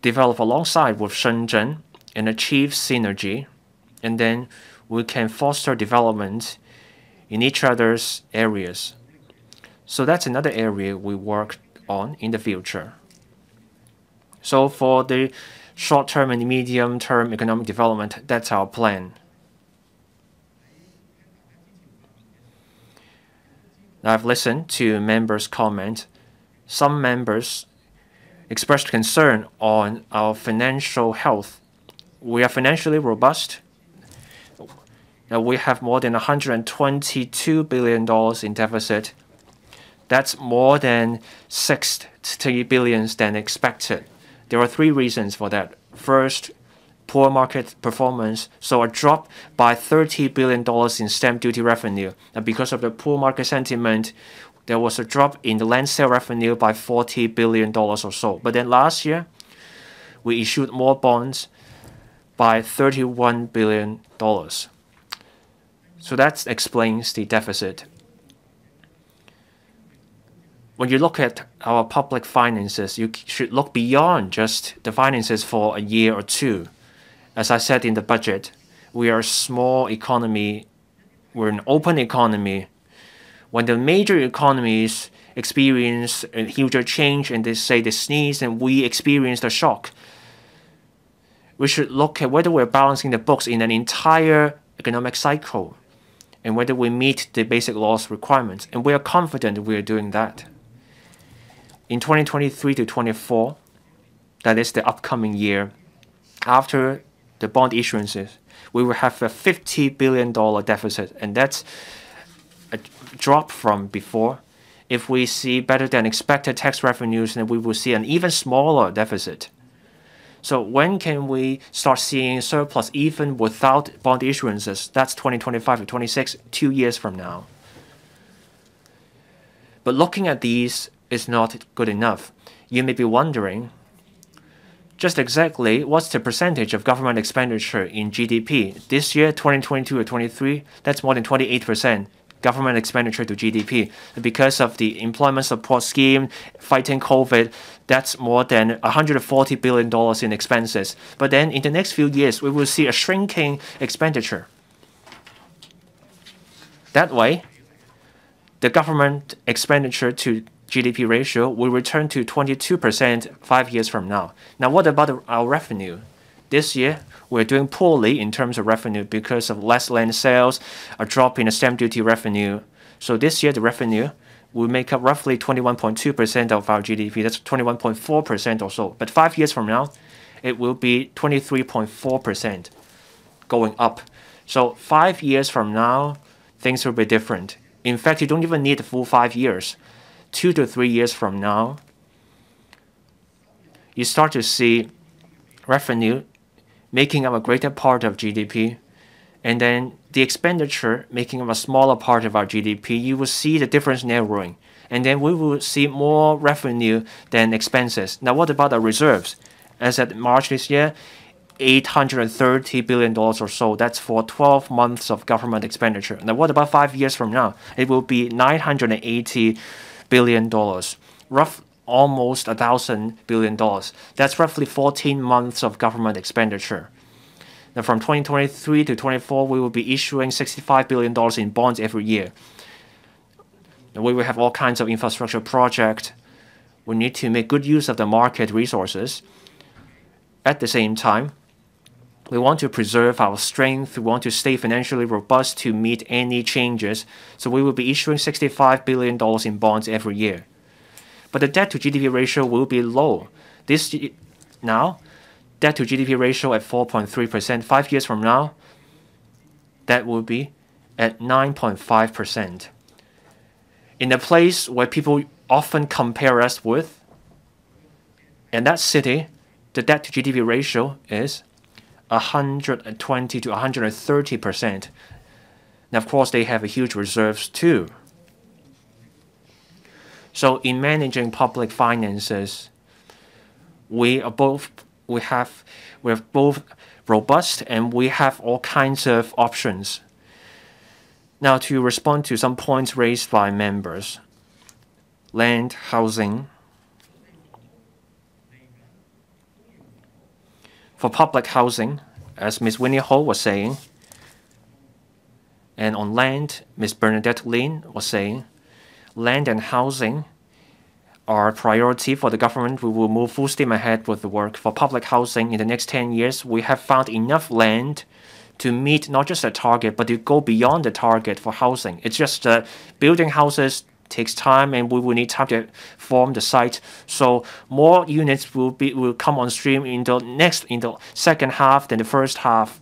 Speaker 3: develop alongside with Shenzhen and achieve synergy, and then we can foster development in each other's areas. So that's another area we work on in the future. So for the short-term and medium-term economic development, that's our plan. I've listened to members' comment. Some members expressed concern on our financial health. We are financially robust. We have more than $122 billion in deficit. That's more than 60 billion than expected. There are three reasons for that. First, poor market performance, so a drop by $30 billion in stamp duty revenue. And because of the poor market sentiment, there was a drop in the land sale revenue by $40 billion or so. But then last year, we issued more bonds by $31 billion. So that explains the deficit when you look at our public finances, you should look beyond just the finances for a year or two. As I said in the budget, we are a small economy, we're an open economy. When the major economies experience a huge change and they say they sneeze and we experience the shock. We should look at whether we're balancing the books in an entire economic cycle and whether we meet the basic laws requirements. And we are confident we are doing that. In 2023 to 24, that is the upcoming year, after the bond issuances, we will have a $50 billion deficit, and that's a drop from before. If we see better than expected tax revenues, then we will see an even smaller deficit. So when can we start seeing surplus even without bond issuances? That's 2025 to 26, two years from now. But looking at these is not good enough. You may be wondering, just exactly what's the percentage of government expenditure in GDP? This year, 2022 or 23, that's more than 28% government expenditure to GDP. Because of the employment support scheme, fighting COVID, that's more than $140 billion in expenses. But then in the next few years, we will see a shrinking expenditure. That way, the government expenditure to GDP ratio will return to 22% five years from now. Now, what about our revenue? This year, we're doing poorly in terms of revenue because of less land sales, a drop in the stamp duty revenue. So this year, the revenue will make up roughly 21.2% of our GDP. That's 21.4% or so. But five years from now, it will be 23.4% going up. So five years from now, things will be different. In fact, you don't even need the full five years. Two to three years from now, you start to see revenue making up a greater part of GDP, and then the expenditure making up a smaller part of our GDP, you will see the difference narrowing. And then we will see more revenue than expenses. Now, what about the reserves? As at March this year, $830 billion or so. That's for 12 months of government expenditure. Now, what about five years from now? It will be $980 billion. dollars, Rough, almost a thousand billion dollars. That's roughly 14 months of government expenditure. Now, from 2023 to 24, we will be issuing 65 billion dollars in bonds every year. Now, we will have all kinds of infrastructure projects. We need to make good use of the market resources. At the same time, we want to preserve our strength. We want to stay financially robust to meet any changes. So we will be issuing $65 billion in bonds every year but the debt to GDP ratio will be low. This now, debt to GDP ratio at 4.3%. Five years from now, that will be at 9.5%. In a place where people often compare us with, in that city, the debt to GDP ratio is 120 to 130 percent. Now, of course, they have huge reserves too. So in managing public finances, we are both we have we have both robust and we have all kinds of options. Now to respond to some points raised by members. Land, housing. For public housing, as Ms. Winnie Ho was saying, and on land, Ms. Bernadette Linn was saying, land and housing are priority for the government. We will move full steam ahead with the work. For public housing in the next 10 years, we have found enough land to meet not just a target, but to go beyond the target for housing. It's just uh, building houses takes time and we will need time to form the site. So more units will be will come on stream in the next in the second half than the first half.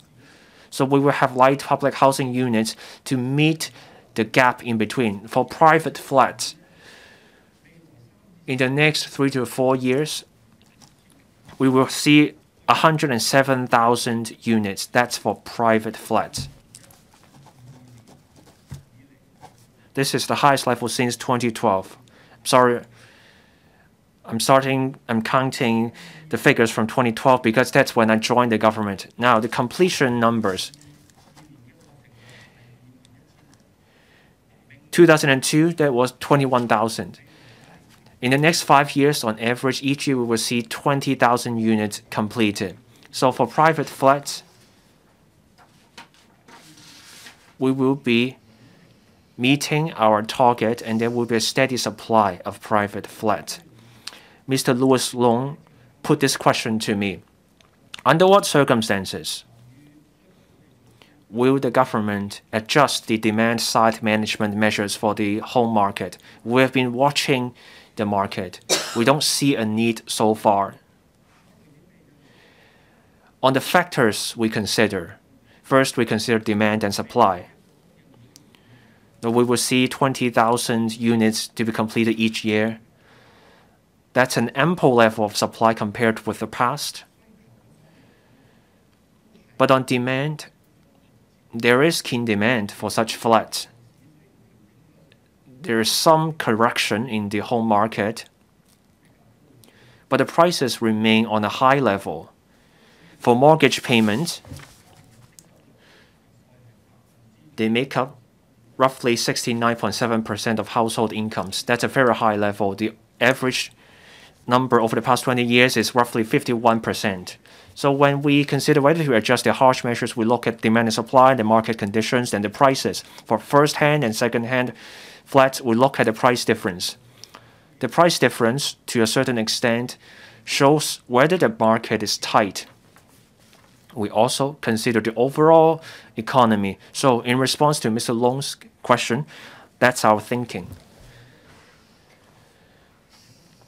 Speaker 3: So we will have light public housing units to meet the gap in between. For private flats, in the next three to four years, we will see 107,000 units. That's for private flats. This is the highest level since 2012. Sorry, I'm starting, I'm counting the figures from 2012 because that's when I joined the government. Now, the completion numbers 2002, that was 21,000. In the next five years, on average, each year we will see 20,000 units completed. So for private flats, we will be meeting our target, and there will be a steady supply of private flat. Mr. Louis Loong put this question to me. Under what circumstances will the government adjust the demand side management measures for the home market? We have been watching the market. We don't see a need so far. On the factors we consider, first, we consider demand and supply. We will see 20,000 units to be completed each year. That's an ample level of supply compared with the past. But on demand, there is keen demand for such flats. There is some correction in the home market, but the prices remain on a high level. For mortgage payments, they make up roughly 69.7% of household incomes. That's a very high level. The average number over the past 20 years is roughly 51%. So when we consider whether to adjust the harsh measures, we look at demand and supply, the market conditions, and the prices. For first-hand and second-hand flats, we look at the price difference. The price difference, to a certain extent, shows whether the market is tight. We also consider the overall economy. So in response to Mr. Loong's question, that's our thinking.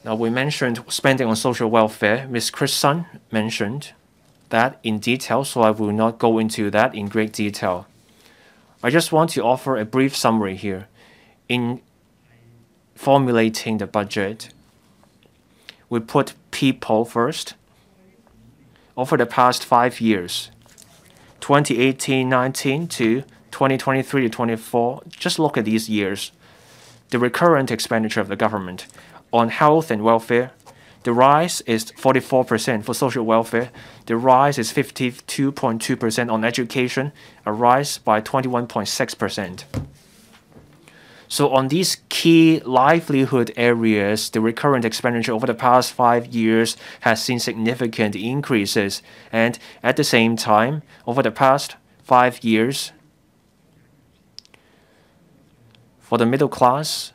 Speaker 3: Now, we mentioned spending on social welfare. Ms. Chris Sun mentioned that in detail, so I will not go into that in great detail. I just want to offer a brief summary here. In formulating the budget, we put people first. Over the past five years, 2018-2019 to 2023-24, just look at these years. The recurrent expenditure of the government on health and welfare, the rise is 44% for social welfare. The rise is 52.2% on education, a rise by 21.6%. So on these key livelihood areas, the recurrent expenditure over the past five years has seen significant increases. And at the same time, over the past five years, for the middle class,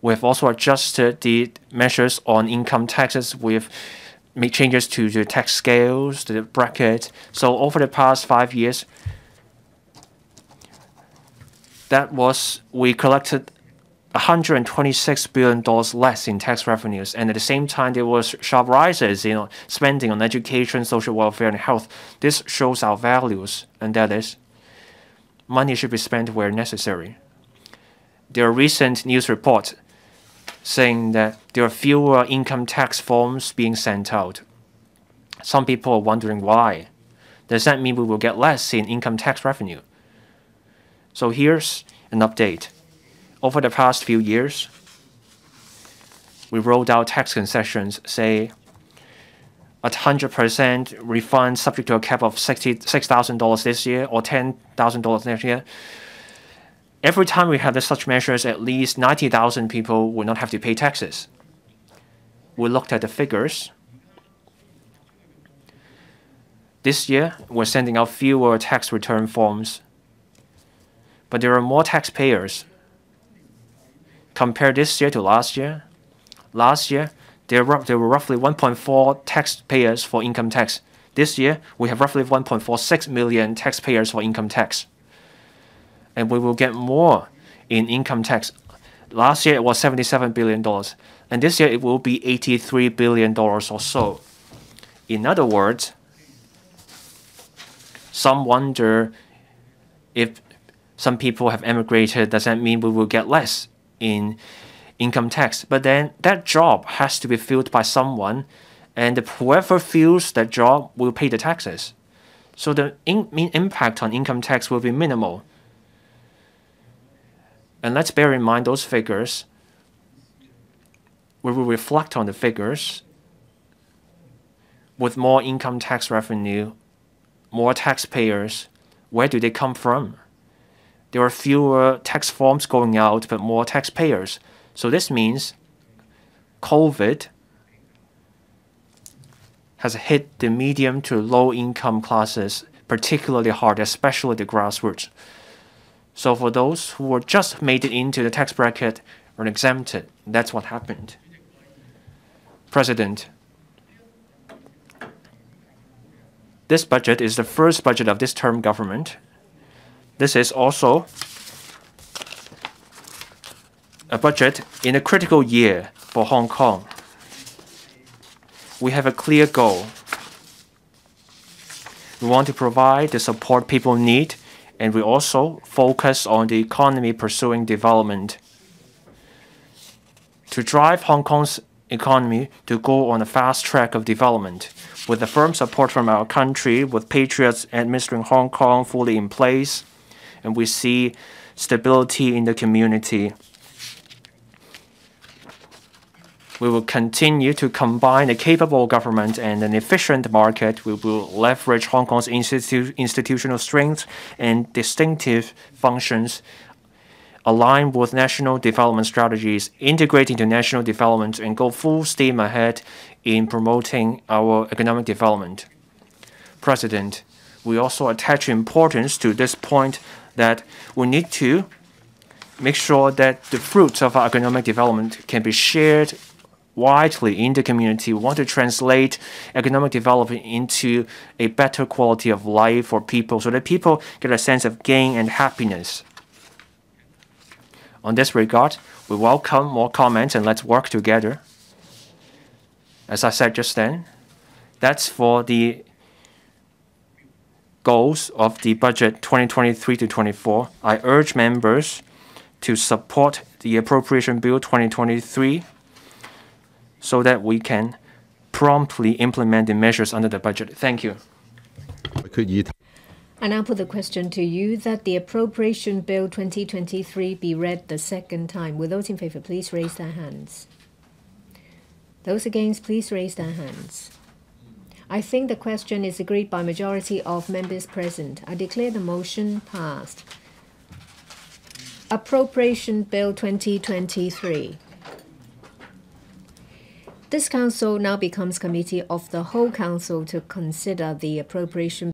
Speaker 3: we have also adjusted the measures on income taxes. We have made changes to the tax scales, the bracket. So over the past five years, that was we collected $126 billion less in tax revenues. And at the same time, there was sharp rises in spending on education, social welfare, and health. This shows our values, and that is money should be spent where necessary. There are recent news reports saying that there are fewer income tax forms being sent out. Some people are wondering why. Does that mean we will get less in income tax revenue? So here's an update. Over the past few years, we rolled out tax concessions, say, at 100% refund subject to a cap of $6,000 this year or $10,000 next year. Every time we have such measures, at least 90,000 people will not have to pay taxes. We looked at the figures. This year, we're sending out fewer tax return forms, but there are more taxpayers. Compare this year to last year. Last year, there were there were roughly 1.4 taxpayers for income tax. This year, we have roughly 1.46 million taxpayers for income tax. And we will get more in income tax. Last year, it was $77 billion. And this year, it will be $83 billion or so. In other words, some wonder if some people have emigrated, does that mean we will get less in income tax? But then that job has to be filled by someone, and whoever fills that job will pay the taxes. So the impact on income tax will be minimal. And let's bear in mind those figures. We will reflect on the figures. With more income tax revenue, more taxpayers, where do they come from? There are fewer tax forms going out, but more taxpayers. So this means COVID has hit the medium to low-income classes particularly hard, especially the grassroots. So for those who were just made it into the tax bracket are exempted. That's what happened. President, this budget is the first budget of this term government. This is also a budget in a critical year for Hong Kong. We have a clear goal. We want to provide the support people need, and we also focus on the economy pursuing development. To drive Hong Kong's economy to go on a fast track of development, with the firm support from our country, with patriots administering Hong Kong fully in place, and we see stability in the community. We will continue to combine a capable government and an efficient market. We will leverage Hong Kong's institu institutional strength and distinctive functions aligned with national development strategies, integrate into national development, and go full steam ahead in promoting our economic development. President, we also attach importance to this point that we need to make sure that the fruits of our economic development can be shared widely in the community. We want to translate economic development into a better quality of life for people so that people get a sense of gain and happiness. On this regard, we welcome more comments and let's work together. As I said just then, that's for the goals of the budget 2023 to 24. I urge members to support the appropriation bill 2023 so that we can promptly implement the measures under the budget. Thank you.
Speaker 4: I now put the question to you that the Appropriation Bill 2023 be read the second time. Will those in favour please raise their hands? Those against, please raise their hands. I think the question is agreed by majority of members present. I declare the motion passed. Appropriation Bill 2023. This council now becomes committee of the whole council to consider the appropriation